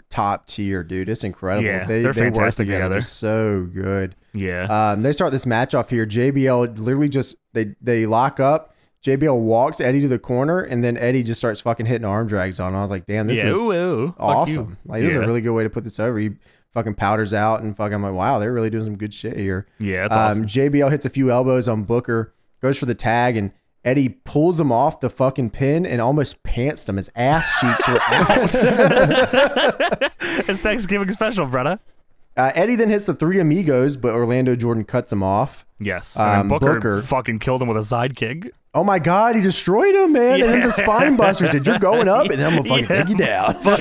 top tier, dude. It's incredible.
Yeah,
they,
they're
they work
fantastic
together.
together.
They're so good.
yeah.
Um, they start this match off here. JBL literally just they they lock up. JBL walks Eddie to the corner, and then Eddie just starts fucking hitting arm drags on. him. I was like, damn, this
yeah.
is
ooh, ooh.
Awesome. Like this is a really good way to put this over. He fucking powders out and fucking I'm like, wow, they're really doing some good shit here.
Yeah, that's
Um,
awesome.
JBL hits a few elbows on Booker, goes for the tag, and Eddie pulls him off the fucking pin and almost pants him. His ass cheeks were out.
it's Thanksgiving special, brother.
Uh, Eddie then hits the three amigos, but Orlando Jordan cuts him off.
Yes.
Um,
Booker,
Booker-
fucking killed him with a sidekick.
Oh my God, he destroyed him, man. And then the spine busters said, You're going up, and I'm gonna fucking
Yeah.
take you down.
Fuck.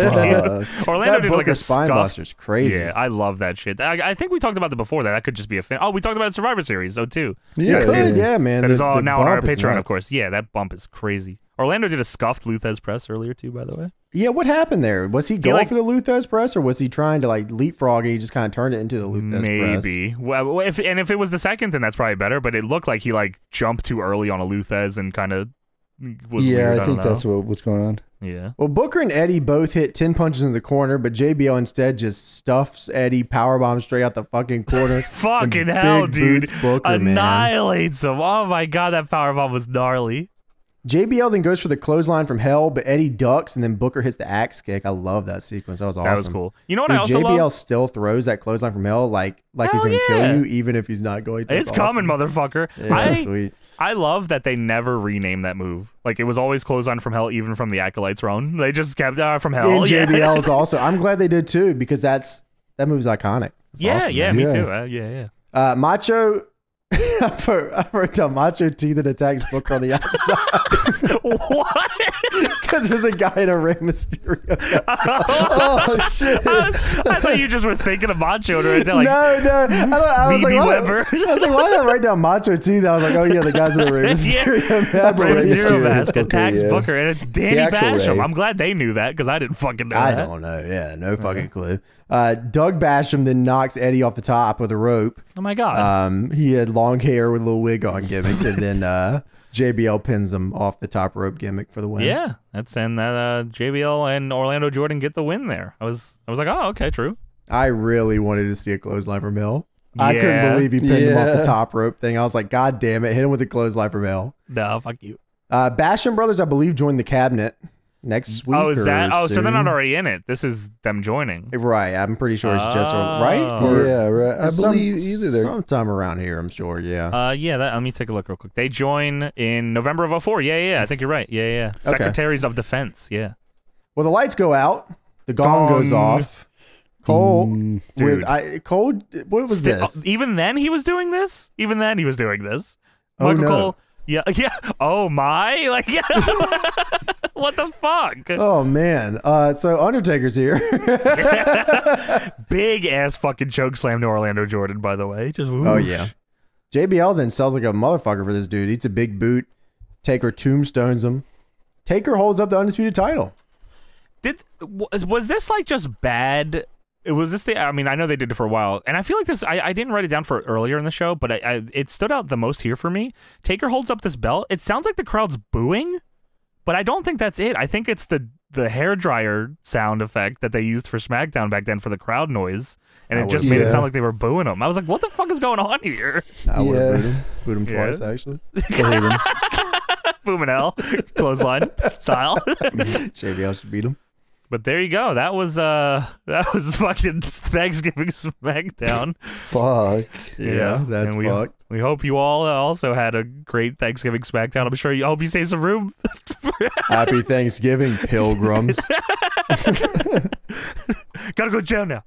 Orlando
that
did
Booker
like a
spine
scuff.
buster's crazy.
Yeah, I love that shit. I, I think we talked about that before. That that could just be a fan. Oh, we talked about it in Survivor Series, though too.
You
Yeah,
could,
yeah.
yeah, man.
That
The-
is all now on our
bump is
Patreon, of course. Yeah, that bump is crazy. Orlando did a scuffed Lou Thesz press earlier too, by the way.
Yeah, what happened there? Was he going
like-
for the Lou Thesz press, or was he trying to like leapfrog and he just kind of turned it into the Lou Thesz press?
Maybe. Well, if and if it was the second, then that's probably better. But it looked like he like jumped too early on a Lou Thesz and kind of was
yeah,
weird.
I think
don't know.
that's what, what's going on.
yeah.
Well, Booker and Eddie both hit 10 punches in the corner, but JBL instead just stuffs Eddie, powerbomb straight out the fucking corner.
Fucking hell, dude!
boots Booker, man.
Annihilates him. Oh my god, that powerbomb was gnarly.
JBL then goes for the clothesline from hell, but Eddie ducks and then Booker hits the axe kick. I love that sequence. That was awesome.
That was cool. You know what I
Dude,
also
JBL
love?
still throws that clothesline from hell like like he's gonna
yeah.
kill you, even if he's not going to.
It's
That's
coming, motherfucker.
Yeah,
I
sweet.
I love that they never renamed that move. Like it was always clothesline from hell, even from the acolytes run. They just kept uh, from hell.
And
yeah.
JBL is also. I'm glad they did too because that's that move's iconic. It's
yeah,
awesome,
yeah,
man.
me
Yeah.
too. Uh, yeah, yeah.
Uh, Macho. I've heard, I've heard tell Macho T that attacks Booker on the outside
what?
Because there's a guy in a Rey Mysterio.
oh shit!
I, was- I thought you just were thinking of Macho right there, like
no, no. I, don't, I was like,
BB
why,
Weber.
I was like, why did I write down Macho too? That I was like, oh yeah, the guys in the Rey
Yeah.
Mysterio.
That's
Rey
Rey
Mysterio
Mysterio.
mask
Booker,
attacks
yeah.
Booker, and it's Danny Basham.
Rey.
I'm glad they knew that because I didn't fucking know
I
that.
don't know. Yeah, no fucking clue. Uh, Doug Basham then knocks Eddie off the top with a rope.
Oh my god.
Um, he had long hair with a little wig on gimmick, and then uh, JBL pins him off the top rope gimmick for the win.
yeah, that's and that uh, JBL and Orlando Jordan get the win there. I was I was like, oh okay, true.
I really wanted to see a clothesline from Hill. I couldn't believe he pinned him off the top rope thing. I was like, God damn it, hit him with a clothesline for Mill.
No, fuck you.
Uh, Basham Brothers, I believe, joined the cabinet next week.
oh, is
or
that? Oh, so they're not already in it. This is them joining.
Right, I'm pretty sure it's just
Oh.
right. Or
yeah, right. I
some-
believe either they're
sometime around here. I'm sure. Yeah.
Uh, yeah. That, let me take a look real quick. They join in November of 04. Yeah, yeah. I think you're right. Yeah, yeah.
Okay.
Secretaries of Defense. Yeah.
well, the lights go out. The gong, goes off. Cole,
Mm,
with I, Cole, what was
Sti-
this?
Even then, he was doing this. Even then, he was doing this.
Oh, no.
Cole. Yeah, yeah. Oh my! Like, yeah. what the fuck?
Oh man. Uh, so Undertaker's here.
Big ass fucking choke slam to Orlando Jordan. By the way, just
oh yeah. JBL then sells like a motherfucker for this dude. Eats a big boot. Taker tombstones him. Taker holds up the undisputed title.
Did was this like just bad? It was this the? I mean, I know they did it for a while, and I feel like this. I, I didn't write it down for earlier in the show, but I, I it stood out the most here for me. Taker holds up this belt. It sounds like the crowd's booing, but I don't think that's it. I think it's the the hair dryer sound effect that they used for SmackDown back then for the crowd noise, and
I
it just
would-
made it sound like they were booing him. I was like, what the fuck is going on here?
I would have
Yeah.
booed him. Booed him
Yeah.
twice, actually.
Booming hell, clothesline style.
JBL should beat him.
But there you go. That was uh that was fucking Thanksgiving SmackDown.
Fuck.
Yeah, that's
and we,
fucked.
We hope you all uh, also had a great Thanksgiving SmackDown. I'm sure you I hope you save some room.
Happy Thanksgiving, pilgrims.
Gotta go jail now.